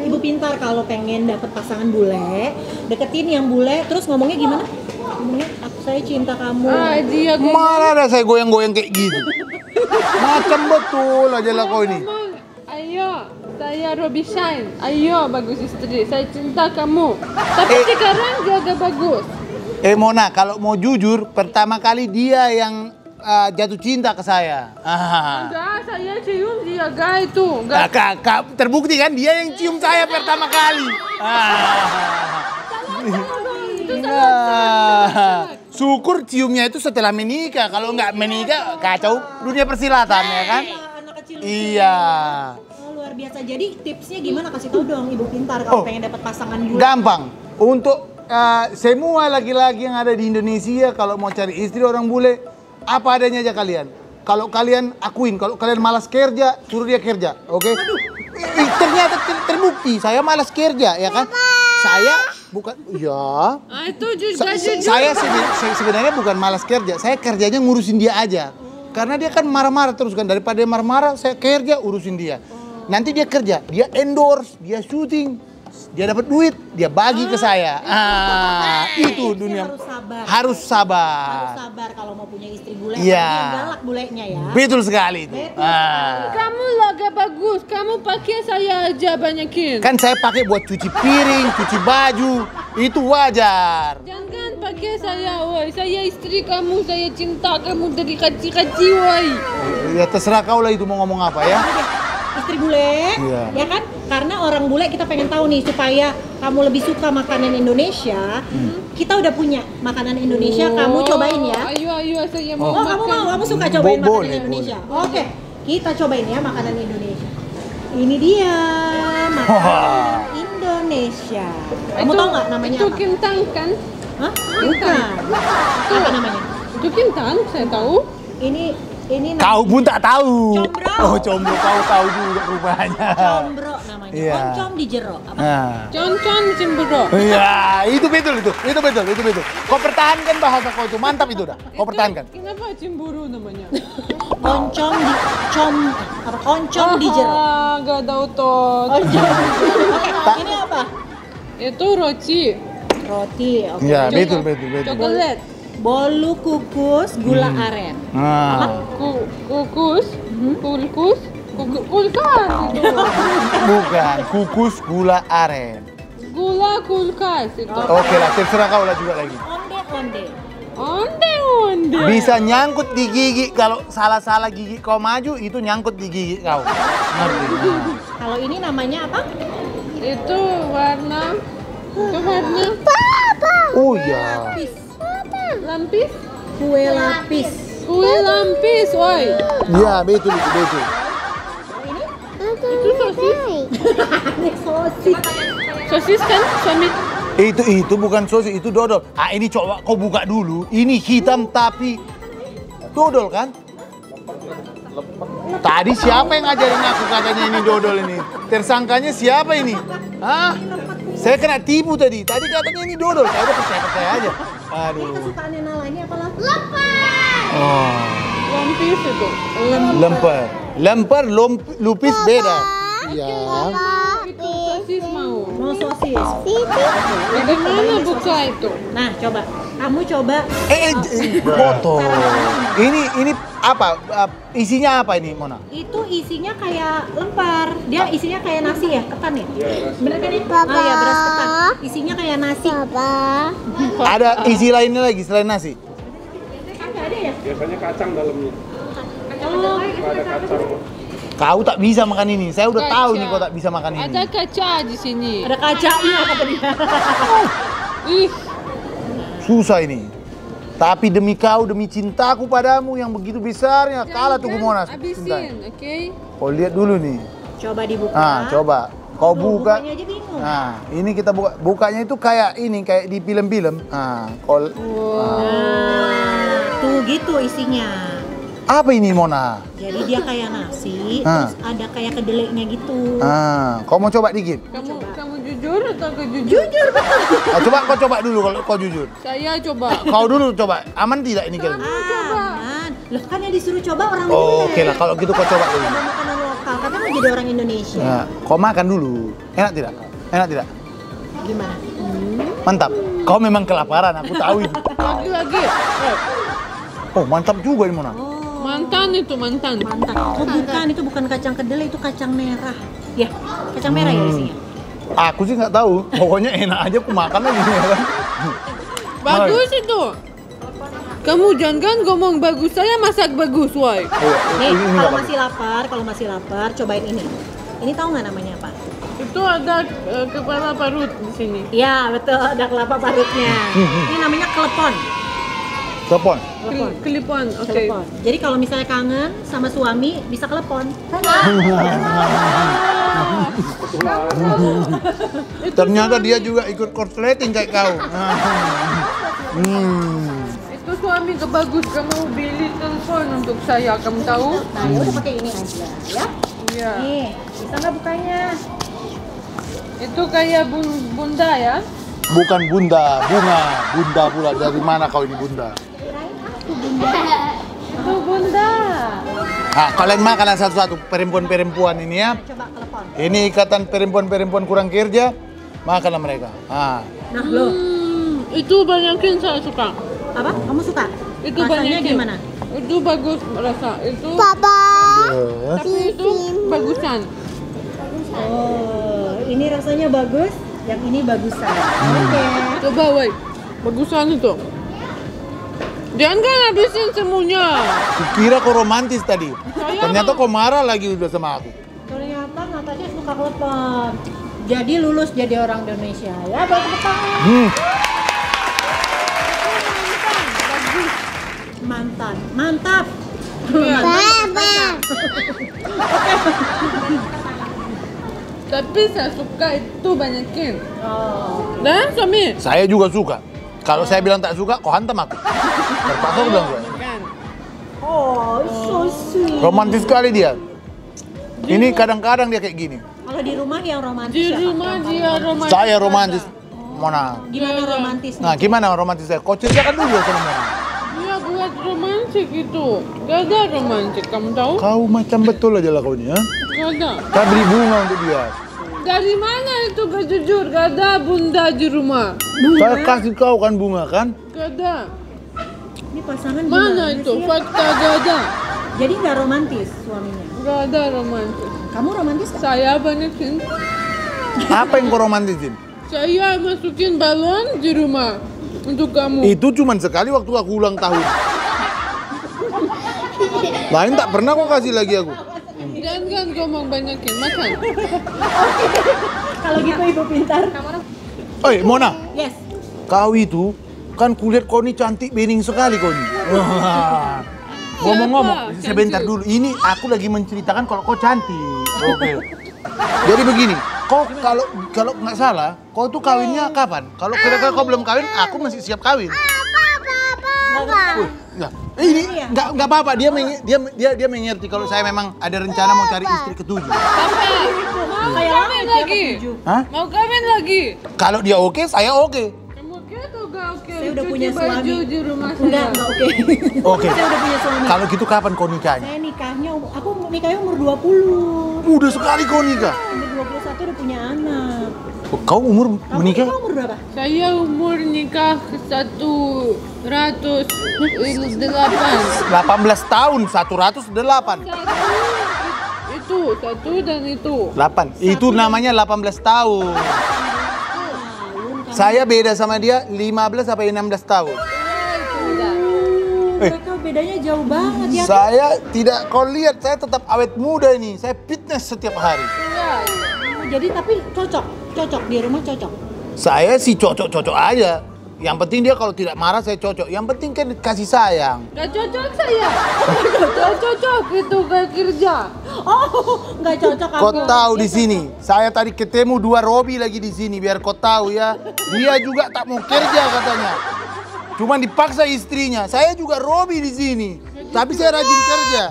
S1: Ibu pintar kalau pengen dapet pasangan bule, deketin yang bule, terus ngomongnya gimana? Ngomongnya, aku saya cinta kamu.
S2: Ah, dia ngomong.
S3: mana ada saya goyang-goyang kayak gitu macam betul aja lah kau ini
S2: ngomong, Ayo, saya Robby Shine. Ayo, bagus istri. Saya cinta kamu. Tapi
S3: Eh.
S2: sekarang dia agak bagus.
S3: eh Mona kalau mau jujur pertama kali dia yang uh, jatuh cinta ke saya ah.
S2: Enggak, saya cium dia gak itu.
S3: Nah,
S2: Enggak.
S3: kak, kak, terbukti kan dia yang cium saya pertama kali ah. Nah, syukur ciumnya itu setelah menikah kalau nggak menikah kacau dunia persilatan ya kan Iya.
S1: Oh, luar biasa. Jadi tipsnya gimana kasih tahu dong Ibu Pintar kalau
S3: Oh.
S1: pengen dapat pasangan bule.
S3: Gampang. Untuk eh, semua laki-laki yang ada di Indonesia kalau mau cari istri orang bule, apa adanya aja kalian. Kalau kalian akuin, kalau kalian malas kerja, suruh dia kerja, oke? Ih, ternyata ter- terbukti, saya malas kerja, ya kan? Saya bukan, ya.
S2: Ah, itu juga
S3: sa-
S2: jujur.
S3: saya sebe- se- sebenarnya bukan malas kerja, saya kerjanya ngurusin dia aja. Karena dia kan marah-marah terus kan daripada dia marah-marah, saya kerja urusin dia. Nanti dia kerja, dia endorse, dia syuting, dia dapat duit, dia bagi ke saya. Ah, itu
S1: Tipsnya
S3: dunia.
S1: harus sabar.
S3: Harus sabar.
S1: Harus sabar kalau mau punya istri bule.
S3: Iya.
S1: galak bulenya ya.
S3: Betul sekali itu.
S1: Betul
S3: Ah.
S2: Kamu lah gak bagus. Kamu pakai saya aja banyakin.
S3: Kan saya pakai buat cuci piring, cuci baju, itu wajar.
S2: Jangan pakai saya, woi. Saya istri kamu, saya cinta kamu dari kecil-kecil, woi.
S3: Ya terserah kau lah itu mau ngomong apa ya.
S1: Istri bule,
S3: Iya.
S1: ya kan? Karena orang bule kita pengen tahu nih supaya kamu lebih suka makanan Indonesia.
S3: Hmm.
S1: Kita udah punya makanan Indonesia, kamu cobain ya.
S2: Ayo, ayo, saya
S1: Oh,
S2: mau
S1: kamu
S2: makan.
S1: mau, kamu suka cobain
S3: Bo-
S1: makanan
S3: boleh,
S1: Indonesia. Oke, kita cobain ya makanan Indonesia. Ini dia makanan Indonesia. Kamu
S2: Itu-
S1: tahu nggak namanya
S2: Itu
S1: apa?
S2: kentang kan?
S1: Hah? Bukan. Apa namanya?
S2: Itu kentang, saya tahu.
S1: Ini ini
S3: Kau pun tak tahu.
S1: Combro.
S3: Oh, combro kau tahu juga rupanya.
S1: combro namanya.
S3: Iya.
S1: Oncom di jero. Apa?
S3: Nah.
S2: Concon cemburu.
S3: Iya, itu betul itu. Itu betul, itu betul. Kau pertahankan bahasa kau itu. Mantap itu dah. Kau pertahankan.
S2: Kenapa cemburu namanya?
S1: Oncom di com apa? Oncom di jero.
S2: Ah, gak tahu tuh.
S1: Oncom. Oke, ini apa?
S2: Itu roti.
S1: Roti. Oke.
S3: Iya,
S2: Coklat.
S3: betul, betul, betul.
S2: Coklat.
S1: Bolu kukus gula aren.
S3: Nah,
S2: Ku- Kukus. Kulkus. Kuku- Kulkas itu.
S3: bukan kukus gula aren.
S2: Gula kulkas itu.
S3: Oke lah, terserah kau lah juga lagi.
S1: Onde onde.
S2: Onde onde.
S3: Bisa nyangkut di gigi kalau salah-salah gigi kau maju itu nyangkut di gigi kau. Nah.
S1: Kalau ini namanya apa?
S2: Itu warna. Itu warna.
S3: Oh iya.
S1: Lapis.
S2: Lampis.
S1: Kue lapis.
S2: Kue lampis, woi.
S3: Iya, betul itu, betul.
S2: Itu sosis.
S1: Ini sosis.
S2: Sosis kan? Suami.
S3: Itu itu bukan sosis, itu dodol. Ah ini coba kau buka dulu. Ini hitam tapi dodol kan? Tadi siapa yang ngajarin aku katanya ini dodol ini? Tersangkanya siapa ini? Hah? Saya kena tipu tadi. Tadi katanya ini dodol. Saya udah percaya percaya aja. Aduh.
S1: Kesukaannya Nala ini apa lah?
S3: Oh.
S2: Lampis itu.
S3: Lemper. Lemper, lomp- lupis beda. Ya.
S2: Sosis mau.
S1: Mau sosis.
S2: Bagaimana buka itu?
S1: Nah, coba. Kamu coba
S3: Eh, eh, eh, foto. Ini ini apa? Uh, isinya apa ini, Mona?
S1: itu isinya kayak lemper. Dia isinya kayak nasi ya, ketan ya? Bener kan ya? Oh ya, beras ketan. Isinya kayak nasi.
S3: Ada isi lainnya lagi selain nasi?
S1: Kan nggak ada ya?
S3: Kau tak bisa makan ini. Saya udah tahu
S2: Kaca.
S3: nih kau tak bisa makan ini.
S2: Ada kaca di sini.
S1: Ada kacanya kata dia.
S2: Ih,
S3: Susah ini. Tapi demi kau, demi cintaku padamu yang begitu besarnya, kalah tuh Monas.
S2: Habisin, oke?
S3: Kau lihat dulu nih.
S1: Coba dibuka.
S3: Nah, coba. Kau
S1: Tuh,
S3: buka.
S1: bukanya aja bingung.
S3: Nah, ini kita buka. Bukanya itu kayak ini, kayak di film-film. Nah, kau
S1: Nah, tuh gitu isinya.
S3: Apa ini Mona?
S1: Jadi dia kayak nasi,
S3: Ah.
S1: terus ada kayak kedelainya gitu.
S3: Ah, kau mau coba dikit?
S2: Kamu kamu jujur atau kau jujur?
S1: Jujur.
S3: Ah, coba kau coba dulu kalau kau jujur.
S2: Saya coba.
S3: Kau dulu coba. Aman tidak ini kalian?
S1: Aman. Loh kan yang disuruh coba orang
S3: Oh. Oke lah, kalau gitu kau coba dulu.
S1: Coba makanan lokal, katanya mau jadi orang Indonesia.
S3: Nah, kau makan dulu. Enak tidak? Enak tidak?
S1: Gimana?
S3: Mantap. Kau memang kelaparan, aku tahu itu.
S2: Lagi-lagi. Eh,
S3: Oh, mantap juga ini Mona.
S1: Oh,
S2: mantan itu mantan.
S1: Oh bukan, itu bukan kacang kedelai, itu kacang merah. Ya, kacang merah ya isinya.
S3: Aku sih nggak tahu. Pokoknya enak aja aku makan aja ya kan.
S2: Bagus itu. Kamu jangan ngomong bagus, saya masak bagus, woi.
S3: Oh,
S1: Nih, kalau masih lapar, kalau masih lapar, cobain ini. Ini tahu nggak namanya apa?
S2: Itu ada eh, kepala parut di sini.
S1: Ya, betul. Ada kelapa parutnya. Ini namanya klepon.
S3: Telepon.
S2: Klip-on, oke.
S1: Telepon. Jadi kalau misalnya kangen sama suami bisa telepon.
S3: Ternyata dia juga ikut korsleting kayak kau. Hmm.
S2: Itu suami kebagus kamu beli telepon untuk saya, kamu tahu?
S1: Nah, ya udah pakai ini aja ya.
S2: Iya.
S1: Nih, bisa nggak bukanya?
S2: Itu kayak bun- bunda ya?
S3: Bukan bunda, bunga. Bunda pula. Dari mana kau ini bunda?
S2: Itu bunda.
S3: Nah, kalian makanan satu-satu perempuan-perempuan ini ya.
S1: Coba telepon.
S3: Ini ikatan perempuan-perempuan kurang kerja. Makanlah mereka. Ah.
S1: Nah, lo
S2: Hmm, itu banyakin saya suka.
S1: apa? Kamu suka?
S2: Itu
S1: Rasanya
S2: banyakin.
S1: gimana?
S2: Itu bagus rasa. Itu
S3: Eh,
S2: tapi itu bagusan.
S1: Oh, ini rasanya bagus, yang ini bagusan. Oke.
S2: Coba woi. Bagusan itu. Jangan kan habisin semuanya.
S3: Kukira kau romantis tadi. Ternyata kau marah lagi udah sama aku.
S1: Ternyata Natasha suka telepon. Jadi lulus jadi orang Indonesia. Ya, tepuk tangan.
S3: Hmm.
S1: Mantan. Mantap. Mantap.
S2: Tapi saya suka itu banyakin.
S1: Oh.
S2: Dan suami.
S3: Saya juga suka. Kalau saya bilang tak suka, kau hantam aku. Terpaksa aku bilang suka.
S2: Kan.
S1: Oh, so sweet.
S3: Romantis sekali dia. Ini kadang-kadang dia kayak gini.
S1: Kalau di rumah yang romantis
S2: Di rumah dia romantis.
S3: Saya romantis. Mona.
S1: Gimana romantisnya?
S3: Nah, gimana romantis saya? Kau ceritakan dulu sama Mona.
S2: Dia buat romantis itu. Gak ada romantis, kamu tahu?
S3: Kau macam betul aja lah kau ini, ya.
S2: Gak ada.
S3: Saya beli bunga untuk dia.
S2: Dari mana itu gak jujur? Gak ada bunda di rumah.
S3: Saya kasih kau kan bunga kan?
S2: Gak ada.
S1: Ini pasangan
S2: Mana
S1: gimana
S2: itu?
S1: sih ya?
S2: Fakta gak ada.
S1: Jadi nggak romantis suaminya.
S2: Gak ada romantis.
S1: Kamu romantis kan?
S2: Saya banyakin.
S3: Apa yang kau romantisin?
S2: Saya masukin balon di rumah untuk kamu.
S3: Itu cuma sekali waktu aku ulang tahun. Lain tak pernah kau kasih lagi aku.
S2: Jangan ngomong banyakin, makan.
S1: Kalau gitu ibu pintar.
S3: Oi, Mona,
S1: Yes.
S3: kau itu kan kulihat kau ini cantik bening sekali kau ini. Ngomong-ngomong, sebentar dulu. Ini aku lagi menceritakan kalau kau cantik. Oke. Jadi begini, kau kalau kalau nggak salah, kau tuh kawinnya kapan? Kalau kira-kira kau belum kawin, aku masih siap kawin. Nah, ini
S1: Iya.
S3: nggak nggak apa-apa. Dia meng- dia dia dia mengerti kalau saya memang ada rencana mau cari istri ketujuh.
S2: Mau
S1: Kayak
S2: kawin lagi?
S3: Hah?
S2: Mau kawin lagi?
S3: Kalau dia oke, saya oke.
S2: Kamu oke atau gak oke?
S1: Saya udah punya
S2: baju
S1: suami.
S2: di rumah
S1: Enggak,
S2: saya.
S1: enggak oke.
S3: Oke.
S1: Saya udah punya suami.
S3: Kalau gitu kapan kau nikahnya?
S1: Saya nikahnya, aku nikahnya umur 20.
S3: Mudah sekali kau nikah.
S1: Umur 21 udah punya anak.
S3: Kau umur
S1: Kamu
S3: menikah?
S1: nikah umur berapa?
S2: Saya umur nikah satu ratus delapan.
S3: 18 tahun, 108.
S2: Itu satu dan itu.
S3: 8. Itu namanya 18 tahun.
S1: Tahun.
S3: Saya beda sama dia 15 sampai 16 tahun. Eh.
S1: Mereka bedanya jauh banget ya.
S3: Saya tidak kau lihat saya tetap awet muda ini. Saya fitness setiap hari.
S1: Oh, Jadi tapi cocok, cocok di rumah cocok.
S3: Saya sih cocok-cocok aja. Yang penting dia kalau tidak marah saya cocok. Yang penting kan kasih sayang.
S2: Gak cocok saya. Gak cocok itu gak kerja.
S1: Oh, nggak cocok
S3: Kau
S1: aku.
S3: tahu di sini, saya tadi ketemu dua Robi lagi di sini biar kau tahu ya. Dia juga tak mau kerja katanya. Cuman dipaksa istrinya. Saya juga Robi di sini. Tapi saya rajin kerja.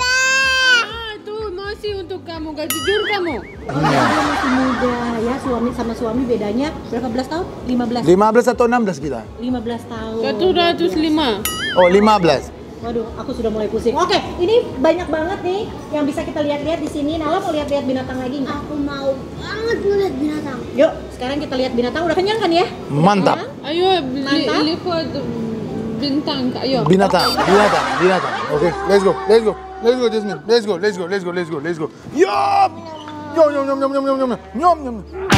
S2: Masih untuk kamu. Gak jujur kamu.
S1: Oh, dia masih muda ya. Suami sama suami bedanya berapa belas tahun? 15.
S3: 15 atau 16 kita?
S1: 15 tahun.
S2: Satu ratus lima.
S3: Oh, 15.
S1: Waduh, aku sudah mulai pusing. Oke, ini banyak banget nih yang bisa kita lihat-lihat di sini. Nala mau lihat-lihat binatang lagi nggak?
S4: Aku mau banget melihat binatang.
S1: Yuk, sekarang kita lihat binatang. Udah kenyang kan ya?
S3: Mantap.
S2: Ayo li,
S1: Mantap.
S2: lihat bintang. Ayo.
S3: Binatang, binatang, binatang. Oke, let's go, let's go. Let's go, Jasmine. Let's go, let's go, let's go, let's go, let's go. Yop! Nyom, nyom, nyom, nyom, nyom, nyom, nyom, nyom, nyom.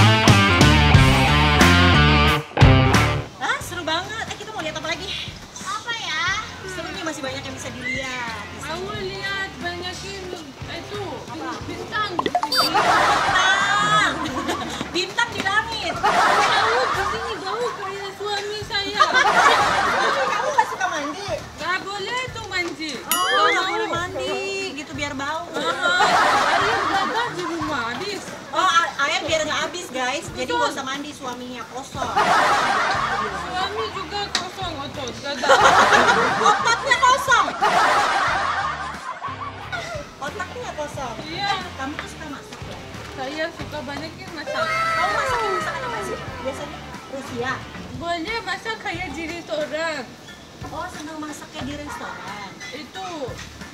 S1: Jadi nggak usah mandi suaminya kosong.
S2: Suami juga kosong otot, gak ada.
S1: Otaknya kosong. Otaknya kosong.
S2: Iya,
S1: Kamu tuh suka masak ya?
S2: saya suka banyakin masak.
S1: Kamu masakin masakan apa sih? Biasanya Rusia.
S2: Boleh masak kayak di restoran.
S1: Oh senang masaknya di restoran.
S2: Itu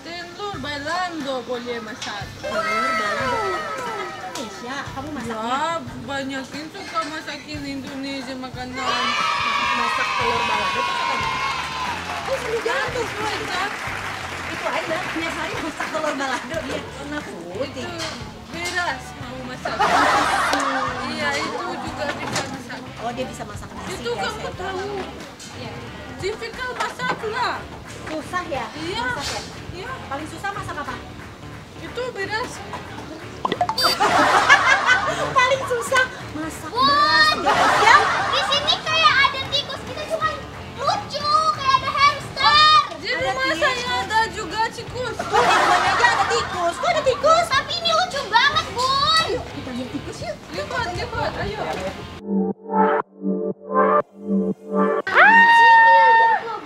S2: telur balando boleh masak.
S1: Telur masakan Indonesia. Kamu masaknya
S2: Ya, banyakin suka masakin Indonesia makanan.
S1: masak telur balado tuh apa? Oh sendiri
S2: Itu suka.
S1: itu aja. Tiap hari masak telur balado pernah
S2: Itu
S1: putih.
S2: beras mau masak. Iya, itu juga bisa masak.
S1: Oh dia bisa masak nasi.
S2: Itu
S1: guys,
S2: kamu
S1: ya.
S2: tahu. Tipikal masak lah.
S1: Susah ya?
S2: Iya.
S1: Masak ya?
S2: Iya,
S1: Paling susah masak apa?
S2: itu beras.
S1: Paling susah masak
S4: Bun,
S1: beras ya.
S4: di sini kayak ada tikus kita cuma lucu kayak ada hamster.
S2: Di
S1: Ada
S2: rumah
S1: tikus.
S2: saya ada juga cikus.
S1: Tuh di rumahnya aja ada tikus. Kok ada tikus?
S4: Tapi ini lucu banget bun.
S1: Kita lihat tikus yuk.
S2: Lipat, lipat, ayo.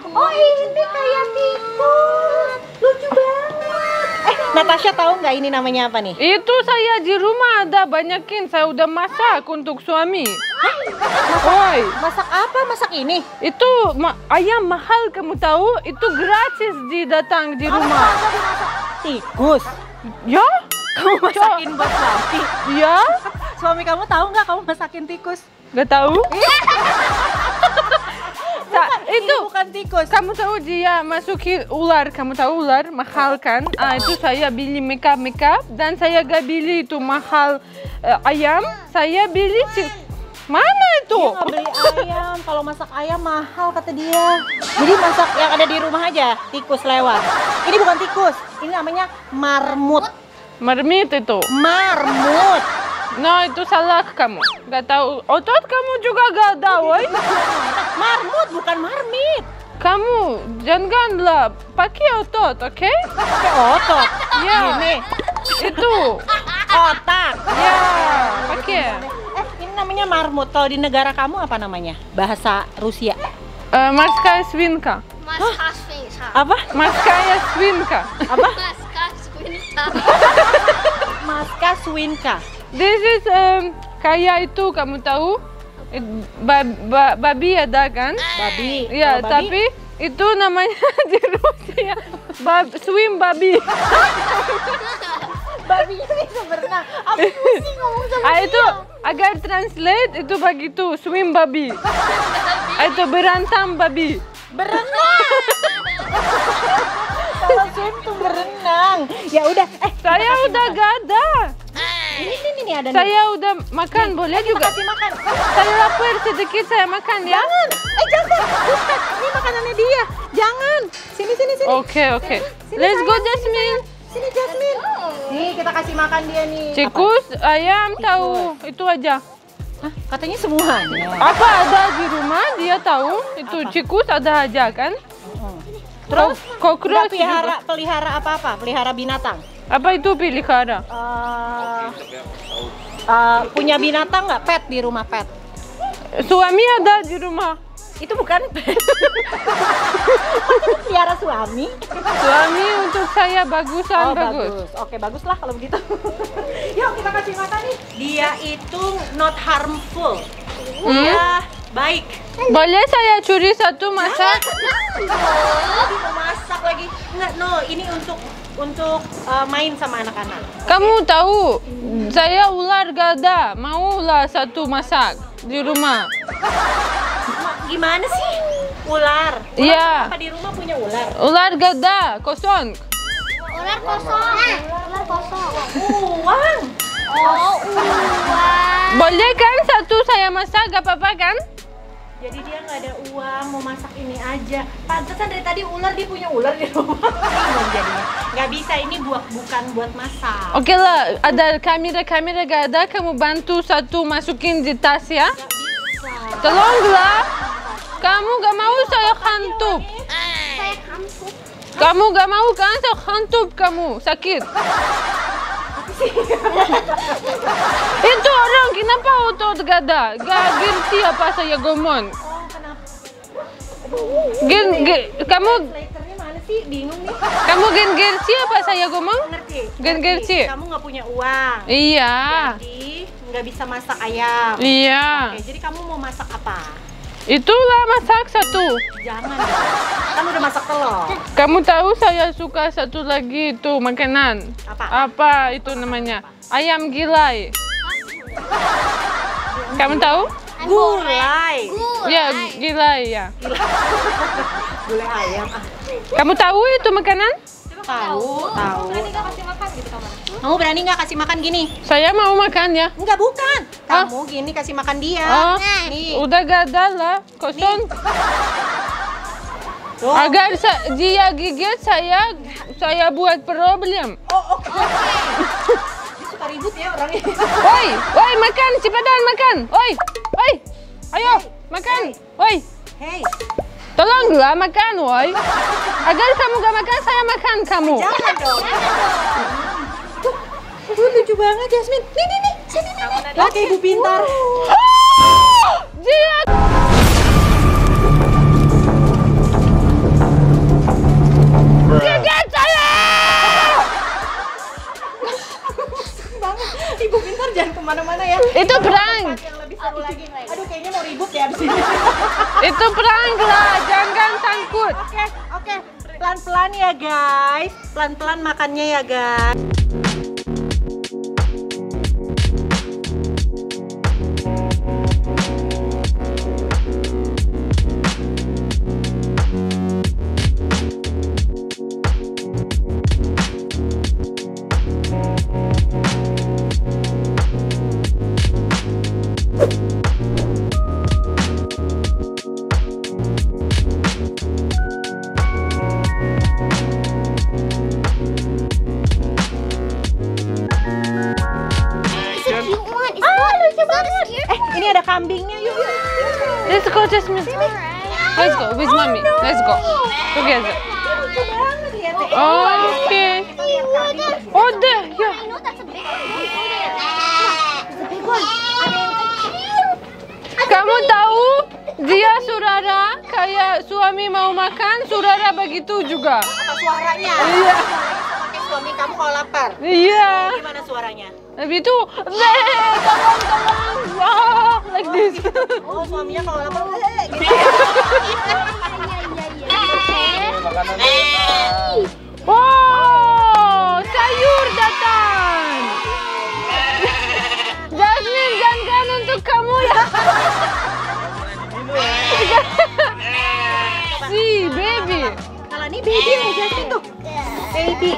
S1: Oh ini kayak tikus. Natasha tahu nggak ini namanya apa nih?
S2: Itu saya di rumah ada banyakin. Saya udah masak untuk suami. Oi,
S1: Masak apa? Masak ini?
S2: itu ma- ayam mahal kamu tahu? Itu gratis di datang di rumah.
S1: Tikus?
S2: Ya?
S1: Kamu masakin buat suami?
S2: Ya?
S1: Suami kamu tahu nggak kamu masakin tikus?
S2: Gak tahu?
S1: Ini
S2: itu
S1: bukan tikus.
S2: kamu tahu dia masuki ular, kamu tahu ular mahal kan? Ah itu saya beli makeup makeup dan saya gak beli itu mahal eh, ayam, saya beli ci- mana itu?
S1: Dia beli ayam. Kalau masak ayam mahal kata dia. Jadi masak yang ada di rumah aja. Tikus lewat. Ini bukan tikus. Ini namanya marmut.
S2: Marmit itu.
S1: Marmut.
S2: No itu salah kamu. Gak Tahu. Otot kamu juga gak tahu.
S1: Marmut bukan marmit.
S2: Kamu janganlah pakai otot, oke?
S1: Okay? Otot.
S2: Ya.
S1: Ini.
S2: Itu.
S1: Otak.
S2: Ya. Pakai.
S1: Eh, ini namanya marmut. Kalau di negara kamu apa namanya? Bahasa Rusia.
S2: Eh, uh, Maska
S4: svinka. Maska.
S1: Apa?
S2: Marskaya svinka.
S1: Apa?
S4: Maska svinka.
S1: Maska Swinka.
S2: This is um, kayak itu kamu tahu? Eh, Ba ba babi ada kan?
S1: Babi.
S2: Ya,
S1: Kalau babi,
S2: tapi itu namanya di Rusia bab swim babi.
S1: babinya bisa berenang. Apa pusing ngomong sama
S2: Ah itu agar translate itu begitu swim babi. Itu berantam babi.
S1: berenang. Kalau swim tuh berenang. Ya udah, eh
S2: Saya udah gak ada.
S1: Ini nih nih, nih ada nih.
S2: Saya udah makan boleh
S1: Kita
S2: juga.
S1: kasih makan.
S2: Saya lapar sedikit saya makan ya.
S1: Jangan. Eh jangan. Bukan. Ini makanannya dia. Jangan. Sini sini sini.
S2: Oke oke.
S1: Sini,
S2: Let's go
S1: sayang,
S2: Jasmine.
S1: Sini Jasmine. Nih kita kasih makan dia nih.
S2: Cikus, ayam, tahu itu aja.
S1: Hah? Katanya semuanya.
S2: Apa ada di rumah dia tahu itu cikus ada aja kan?
S1: Terus
S2: Kok- cockroach
S1: pelihara
S2: juga.
S1: pelihara apa apa? Pelihara binatang.
S2: Apa itu pelihara?
S1: Eh, eh, punya binatang nggak pet di rumah pet?
S2: Suami ada di rumah.
S1: Itu bukan pet. suami.
S2: Suami untuk saya bagusan
S1: Oh
S2: bagus.
S1: bagus. Oke bagus lah kalau begitu. Yuk kita kasih makan nih. Dia itu not harmful. Dia baik.
S2: Boleh saya curi satu masak?
S1: Lagi mau masak lagi. Enggak, no. Ini untuk untuk eh, main sama anak-anak.
S2: Kamu tahu, saya ular gak ada. Mau lah satu masak di rumah.
S1: Ma- Gimana sih? Ular.
S2: Iya.
S1: Apa di rumah punya ular?
S2: Ular gak ada, kosong.
S4: Ular kosong. Ular kosong.
S1: Uang.
S4: Oh, ular.
S2: Boleh kan satu saya masak, gak apa-apa kan?
S1: Jadi dia nggak ada uang mau masak ini aja. Pantesan dari tadi ular dia punya ular di rumah. Jadinya. Nggak bisa ini buat bukan buat masak.
S2: Oke lah, ada kamera-kamera gak ada, kamu bantu satu masukin di tas ya.
S1: Bisa.
S2: Tolonglah. Kamu gak mau saya hantup.
S4: Saya kampung.
S2: Kamu gak mau kan saya hantup kamu, sakit. Itu orang kenapa otot gak ada? Gak ngerti apa saya ngomong.
S1: Oh, kenapa?
S2: Gen, gen, kamu
S1: sih? Bingung nih.
S2: kamu gen ngerti apa saya ngomong?
S1: Ngerti?
S2: Gen ngerti?
S1: Kamu nggak punya uang.
S2: Iya.
S1: Jadi nggak bisa masak ayam.
S2: Iya.
S1: Oke, jadi kamu mau masak apa?
S2: Itulah masak satu.
S1: Jangan. Kan udah masak telur.
S2: Kamu tahu saya suka satu lagi itu makanan.
S1: Apa?
S2: Apa itu namanya? Ayam gilai. Kamu tahu?
S1: Gulai.
S2: Ya, gilai ya.
S1: Gulai ayam.
S2: Kamu tahu itu makanan?
S1: Tahu, tahu.
S4: Berani gak kasih makan gitu kamu?
S1: Kamu berani nggak kasih makan gini?
S2: Saya mau makan ya.
S1: Enggak, bukan.
S2: Ah.
S1: Kamu gini kasih makan dia.
S2: Oh,
S1: Nih.
S2: udah gak ada lah, kosong.
S1: Tuh.
S2: Agar sa- dia gigit saya, saya buat problem.
S1: Oh, oke. Dia suka ribut ya orangnya.
S2: Oi, oi makan, cepetan makan. Oi, oi, ayo makan. Oi,
S1: Hei,
S2: tolonglah makan, oi. Agar kamu gak makan, saya makan kamu.
S1: jangan dong. Tuh, lucu banget Jasmine. Nih, nih, nih. Sini, nih. kayak ibu pintar.
S2: Ah, Dia
S1: ya guys. Pelan-pelan makannya ya guys. Ini
S2: baby
S1: ya Jasmine tuh. Baby.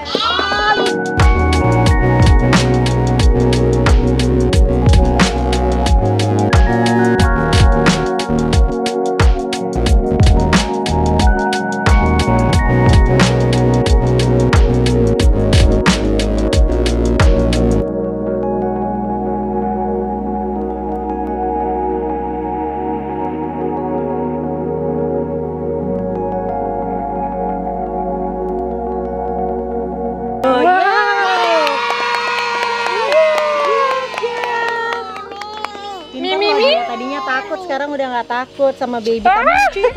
S1: Sama baby. Lucu ya?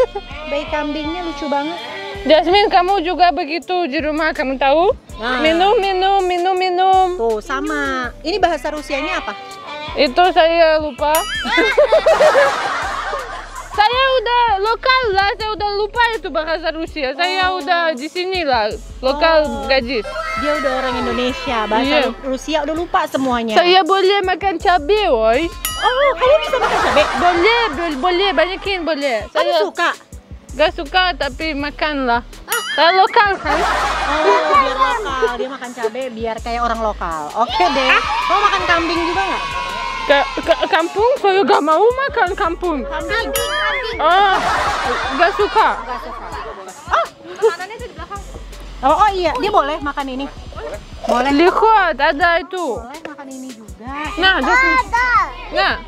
S1: Bayi kambingnya lucu banget.
S2: Jasmine, kamu juga begitu di rumah, kamu tahu?
S1: Nah.
S2: Minum, minum, minum, minum.
S1: Tuh, sama. Ini bahasa Rusianya apa?
S2: Itu saya lupa. saya udah lokal lah, saya udah lupa itu bahasa Rusia. Saya udah di sini lah, lokal gadis.
S1: Dia udah orang Indonesia, bahasa
S2: Iya.
S1: Rusia udah lupa semuanya.
S2: Saya boleh makan cabai, woi.
S1: Oh, kamu bisa makan cabai?
S2: Boleh, boleh, boleh, banyakin boleh.
S1: Kamu
S2: Saya
S1: suka?
S2: gak suka tapi makan lah. Saya lokal kan?
S1: Oh, biar lokal. Dia makan cabai biar kayak orang lokal. Oke deh. Kamu makan kambing juga nggak?
S2: Ke, ke kampung saya gak mau makan kampung.
S1: Kambing.
S2: Ah, gak suka.
S1: Oh, oh iya, dia boleh makan ini. Boleh.
S2: Lihat, ada itu.
S1: Boleh makan ini juga.
S2: Nah. Nah.
S1: Ah,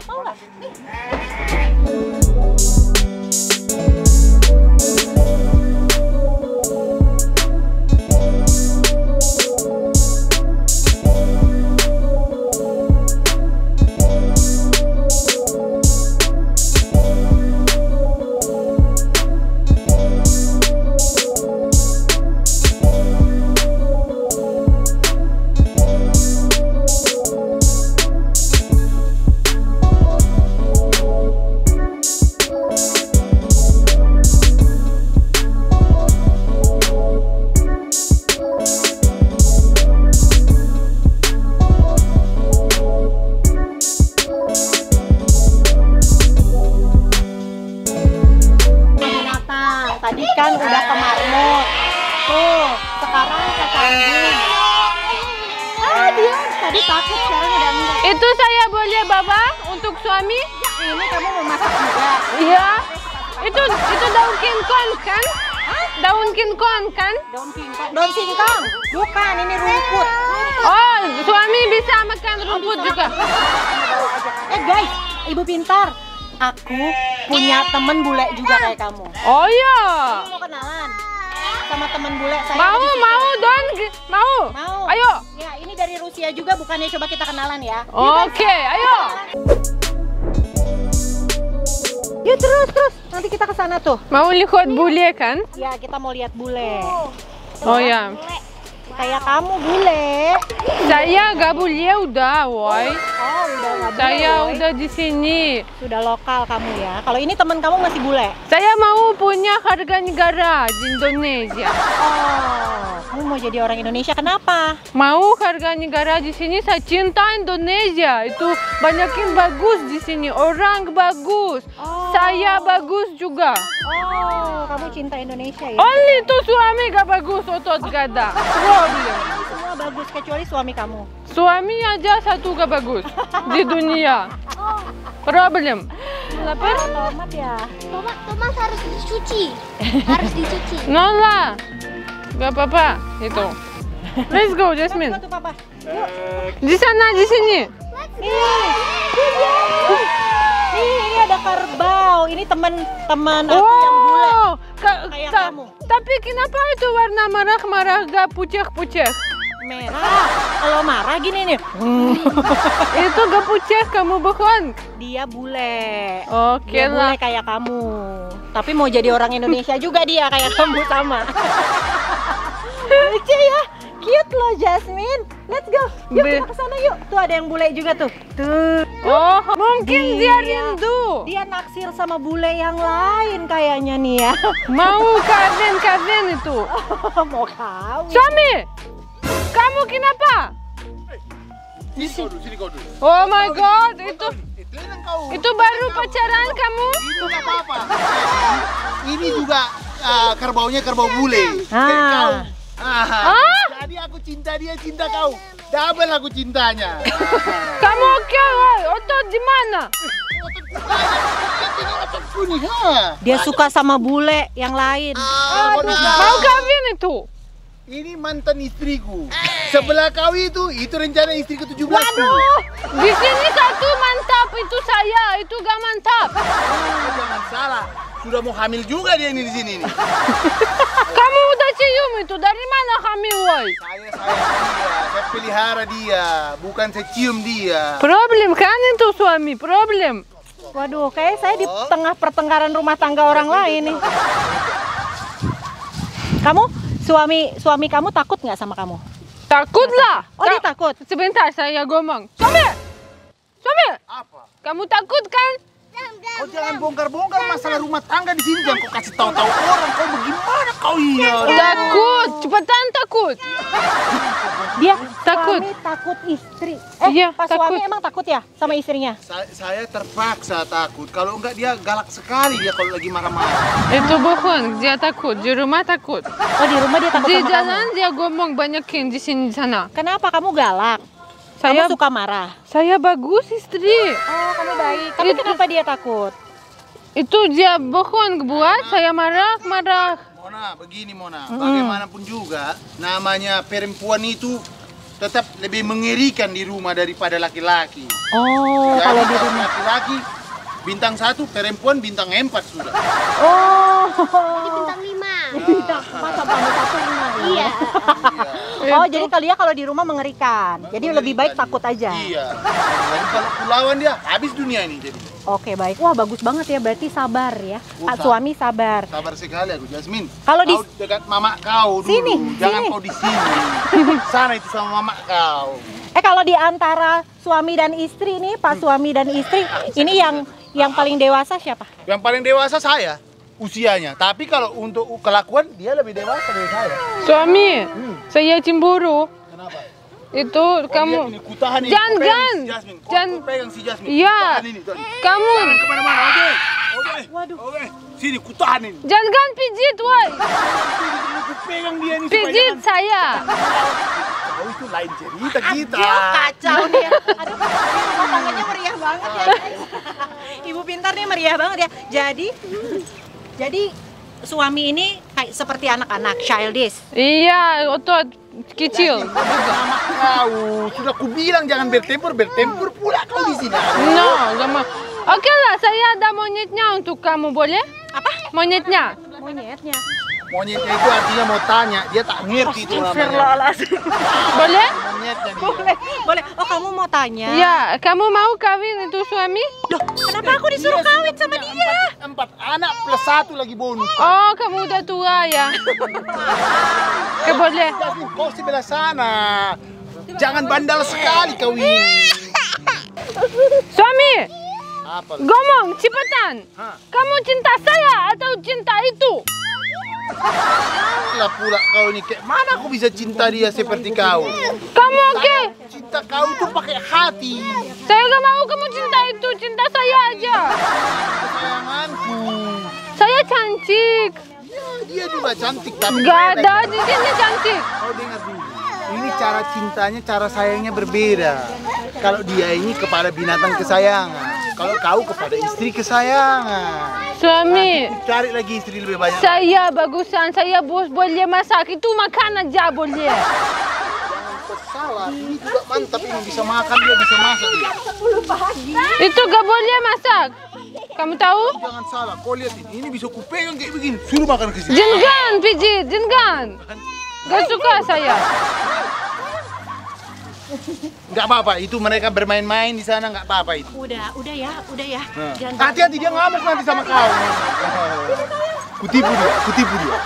S1: temen bule juga kayak kamu.
S2: Oh iya.
S1: Kamu mau kenalan sama temen bule saya?
S2: Mau mau don mau.
S1: Mau.
S2: Ayo.
S1: Ya, ini dari Rusia juga bukannya coba kita kenalan ya.
S2: Oke, ayo.
S1: Yuk terus terus. Nanti kita ke sana tuh.
S2: Mau lihat bule kan?
S1: Ya, kita mau lihat bule.
S2: Oh ya.
S1: Kayak kamu bule.
S2: Saya gak bule udah, woi.
S1: Oh, udah nggak bule.
S2: Saya
S1: woy.
S2: udah di sini.
S1: sudah lokal kamu ya. Kalau ini teman kamu masih bule.
S2: Saya mau punya harga negara di Indonesia.
S1: Oh, kamu mau jadi orang Indonesia kenapa?
S2: Mau harga negara di sini saya cinta Indonesia. Itu banyak yang bagus di sini. Orang bagus.
S1: Oh.
S2: Saya bagus juga.
S1: Oh, kamu cinta Indonesia ya?
S2: Only itu suami gak bagus, otot gak ada.
S1: Semua bagus kecuali suami kamu.
S2: Suami aja satu gak bagus di dunia. Problem. Lapar?
S1: Oh, tomat ya.
S4: Tomat, tomat harus dicuci. harus dicuci.
S2: Nola. Gak apa-apa. Itu. Let's go, Jasmine. Di sana, di sini.
S1: Nih, nih ini ada kerbau. Ini teman-teman aku yang bule.
S2: Ka-
S1: Kayak
S2: ta-
S1: kamu.
S2: Tapi kenapa itu warna merah-merah gak pucet-pucet?
S1: Merah. Kalau marah gini nih.
S2: itu gak pucet kamu bohong.
S1: Dia bule.
S2: Oke
S1: Dia
S2: lah.
S1: bule kayak kamu. Tapi mau jadi orang Indonesia juga dia kayak kamu sama. Lucu ya. Cute loh Jasmine. Let's go. Yuk
S2: Be-
S1: kita ke sana yuk. Tuh ada yang bule juga tuh. Tuh.
S2: Oh, mungkin dia
S1: Dia-
S2: rindu.
S1: Dia naksir sama bule yang lain kayaknya nih ya.
S2: Mau kawin-kawin itu.
S1: mau kawin.
S2: Suami, kamu kenapa?
S3: Sini kau dulu, sini kau dulu.
S2: Oh my god, itu
S3: Itu yang kau.
S2: itu baru pacaran kamu?
S3: Itu nggak apa-apa. Ini juga ah, kerbaunya kerbau bule. Kayak
S1: Ah.
S3: kau. Ah. Cinta dia, cinta kau. Double aku cintanya.
S2: Kamu oke, woy? Otot di mana?
S1: Dia suka sama bule yang lain.
S3: Aduh.
S2: Mau kawin itu?
S3: Ini mantan istriku. Sebelah kau itu, itu rencana istriku 17
S2: Di sini satu mantap itu saya, itu gak mantap.
S3: Jangan salah. Sudah mau hamil juga dia ini di sini nih.
S2: Kamu udah cium itu dari mana hamil, woy?
S3: Saya sayang dia, saya pelihara dia, bukan saya cium dia.
S2: Problem kan itu suami, problem.
S1: Waduh, kayak saya di tengah pertengkaran rumah tangga orang lain nih. Kamu suami suami kamu takut nggak sama kamu?
S2: Takut lah.
S1: Oh dia
S2: Ta-
S1: takut.
S2: Sebentar saya ngomong. Suami, suami,
S3: Apa?
S2: kamu takut kan?
S3: Kau jangan bongkar-bongkar masalah rumah tangga di sini. Jangan kau kasih tahu-tahu orang. Kau bagaimana kau ini?
S2: Takut, cepetan takut.
S1: Dia
S2: Takut.
S1: suami takut istri. Eh,
S2: Iya,
S1: pas
S2: takut.
S1: suami emang takut ya sama istrinya?
S3: Sa- saya terpaksa takut. Kalau enggak dia galak sekali dia kalau lagi marah-marah.
S2: Itu bohong, dia takut. Di rumah takut.
S1: Oh di rumah dia takut
S2: Di
S1: sama
S2: jalan dia ngomong banyakin di sini di sana.
S1: kamu. Kenapa kamu galak?
S2: Saya
S1: Kamu suka marah.
S2: saya bagus istri.
S1: Oh kamu baik. Tapi
S2: Itu-
S1: kenapa dia takut?
S2: Itu dia bohong buat saya marah-marah.
S3: Mona, begini Mona. Bagaimanapun juga, namanya perempuan itu tetap lebih mengerikan di rumah daripada laki-laki.
S1: Oh
S3: Jadi
S1: kalau di rumah.
S3: laki-laki bintang satu, perempuan bintang empat sudah.
S1: Oh.
S4: Bintang lima.
S1: Masa lima. ya?
S4: Iya.
S1: Oh jadi kalau dia kalau di rumah mengerikan. Jadi lebih baik takut aja.
S3: Iya. Jadi kalau kulawan dia habis dunia ini jadi.
S1: Oke baik. Wah bagus banget ya. Berarti sabar ya.
S3: Oh,
S1: Ah, suami sabar.
S3: Sabar sekali aku Jasmine.
S1: Kalau di-
S3: dekat mama kau dulu.
S1: Sini,
S3: Jangan
S1: sini.
S3: kau di sini. Sana itu sama mama kau.
S1: Eh kalau di antara suami dan istri nih, Pak suami dan istri, ini yang yang paling dewasa siapa?
S3: Yang paling dewasa saya usianya. Tapi kalau untuk kelakuan dia lebih dewasa dari saya.
S2: Suami, saya cemburu.
S3: Kenapa?
S2: Itu
S3: Oh,
S2: kamu
S3: ini, kutahan ini.
S2: Jangan, Jangan.
S3: kau pegang si Jasmine.
S2: Iya.
S3: Kutahan
S2: kamu
S3: Jangan ke mana-mana, oke? Oke.
S1: Waduh.
S3: Oke. Sini ku tahan ini.
S2: Jangan pijit, woi.
S3: Pegang dia ini supaya
S2: Pijit
S3: jangan-
S2: saya.
S3: Kau itu lain cerita kita.
S1: Aduh, kacau nih. Aduh, tangganya meriah banget ya guys. Ibu pintar nih meriah banget ya. Jadi, jadi suami ini kayak seperti anak-anak, childish.
S2: Iya, otot kecil.
S3: Sama kau. Sudah ku bilang jangan bertempur, bertempur pula kau di sini.
S2: No, gak mau. Oke lah, saya ada monyetnya untuk kamu, boleh?
S1: Apa?
S2: Monyetnya.
S1: Monyetnya.
S3: Monyetnya itu artinya mau tanya, dia tak ngerti itu namanya.
S2: Boleh?
S3: Monyetnya dia.
S1: boleh, boleh. Oh kamu mau tanya?
S2: Ya, kamu mau kawin itu suami?
S1: Loh, kenapa aku disuruh
S3: Dia
S1: kawin sama dia?
S3: Empat, empat anak plus satu lagi bonus.
S2: Oh, kamu udah tua ya? Boleh.
S3: Tapi kau sebelah sana. Jangan bandal sekali kau ini.
S2: Suami,
S3: Apa?
S2: ngomong cepetan.
S3: Hah?
S2: Kamu cinta saya atau cinta itu?
S3: Lah pula kau ini kayak mana aku bisa cinta dia seperti kau?
S2: Kamu oke?
S3: Cinta kau itu pakai hati.
S2: Saya gak mau kamu cinta itu, cinta saya aja.
S3: Kesayanganku.
S2: Saya cantik.
S3: Ya, dia juga cantik tapi
S2: Gak ada di sini cantik.
S3: Kau dengar dulu. Ini cara cintanya, cara sayangnya berbeda. Kalau dia ini kepada binatang kesayangan, kalau kau kepada istri kesayangan.
S2: Suami,
S3: Cari lagi istri lebih banyak.
S2: saya bagusan, saya bos boleh masak itu makan aja boleh.
S3: Salah, ini juga mantap ini bisa makan dia bisa masak dia.
S2: Itu gak boleh masak. Kamu tahu?
S3: Jangan salah, kau lihat ini, ini bisa kupegang kayak begini. Suruh makan ke sini.
S2: Jangan pijit, jangan. Gak suka saya.
S3: Nggak apa-apa, itu mereka bermain-main di sana nggak apa-apa itu.
S1: Udah, udah ya, udah ya.
S3: Nah. Hati-hati dia ngamuk nanti sama kau. Kutipu dia, kutipu dia.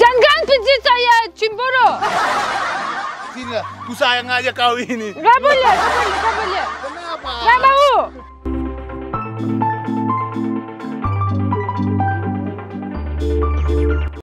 S2: Jangan pijit saya, Cimboro.
S3: Sinilah, ku sayang aja kau ini.
S2: nggak boleh, nggak boleh, nggak boleh.
S3: Kenapa?
S2: nggak mau.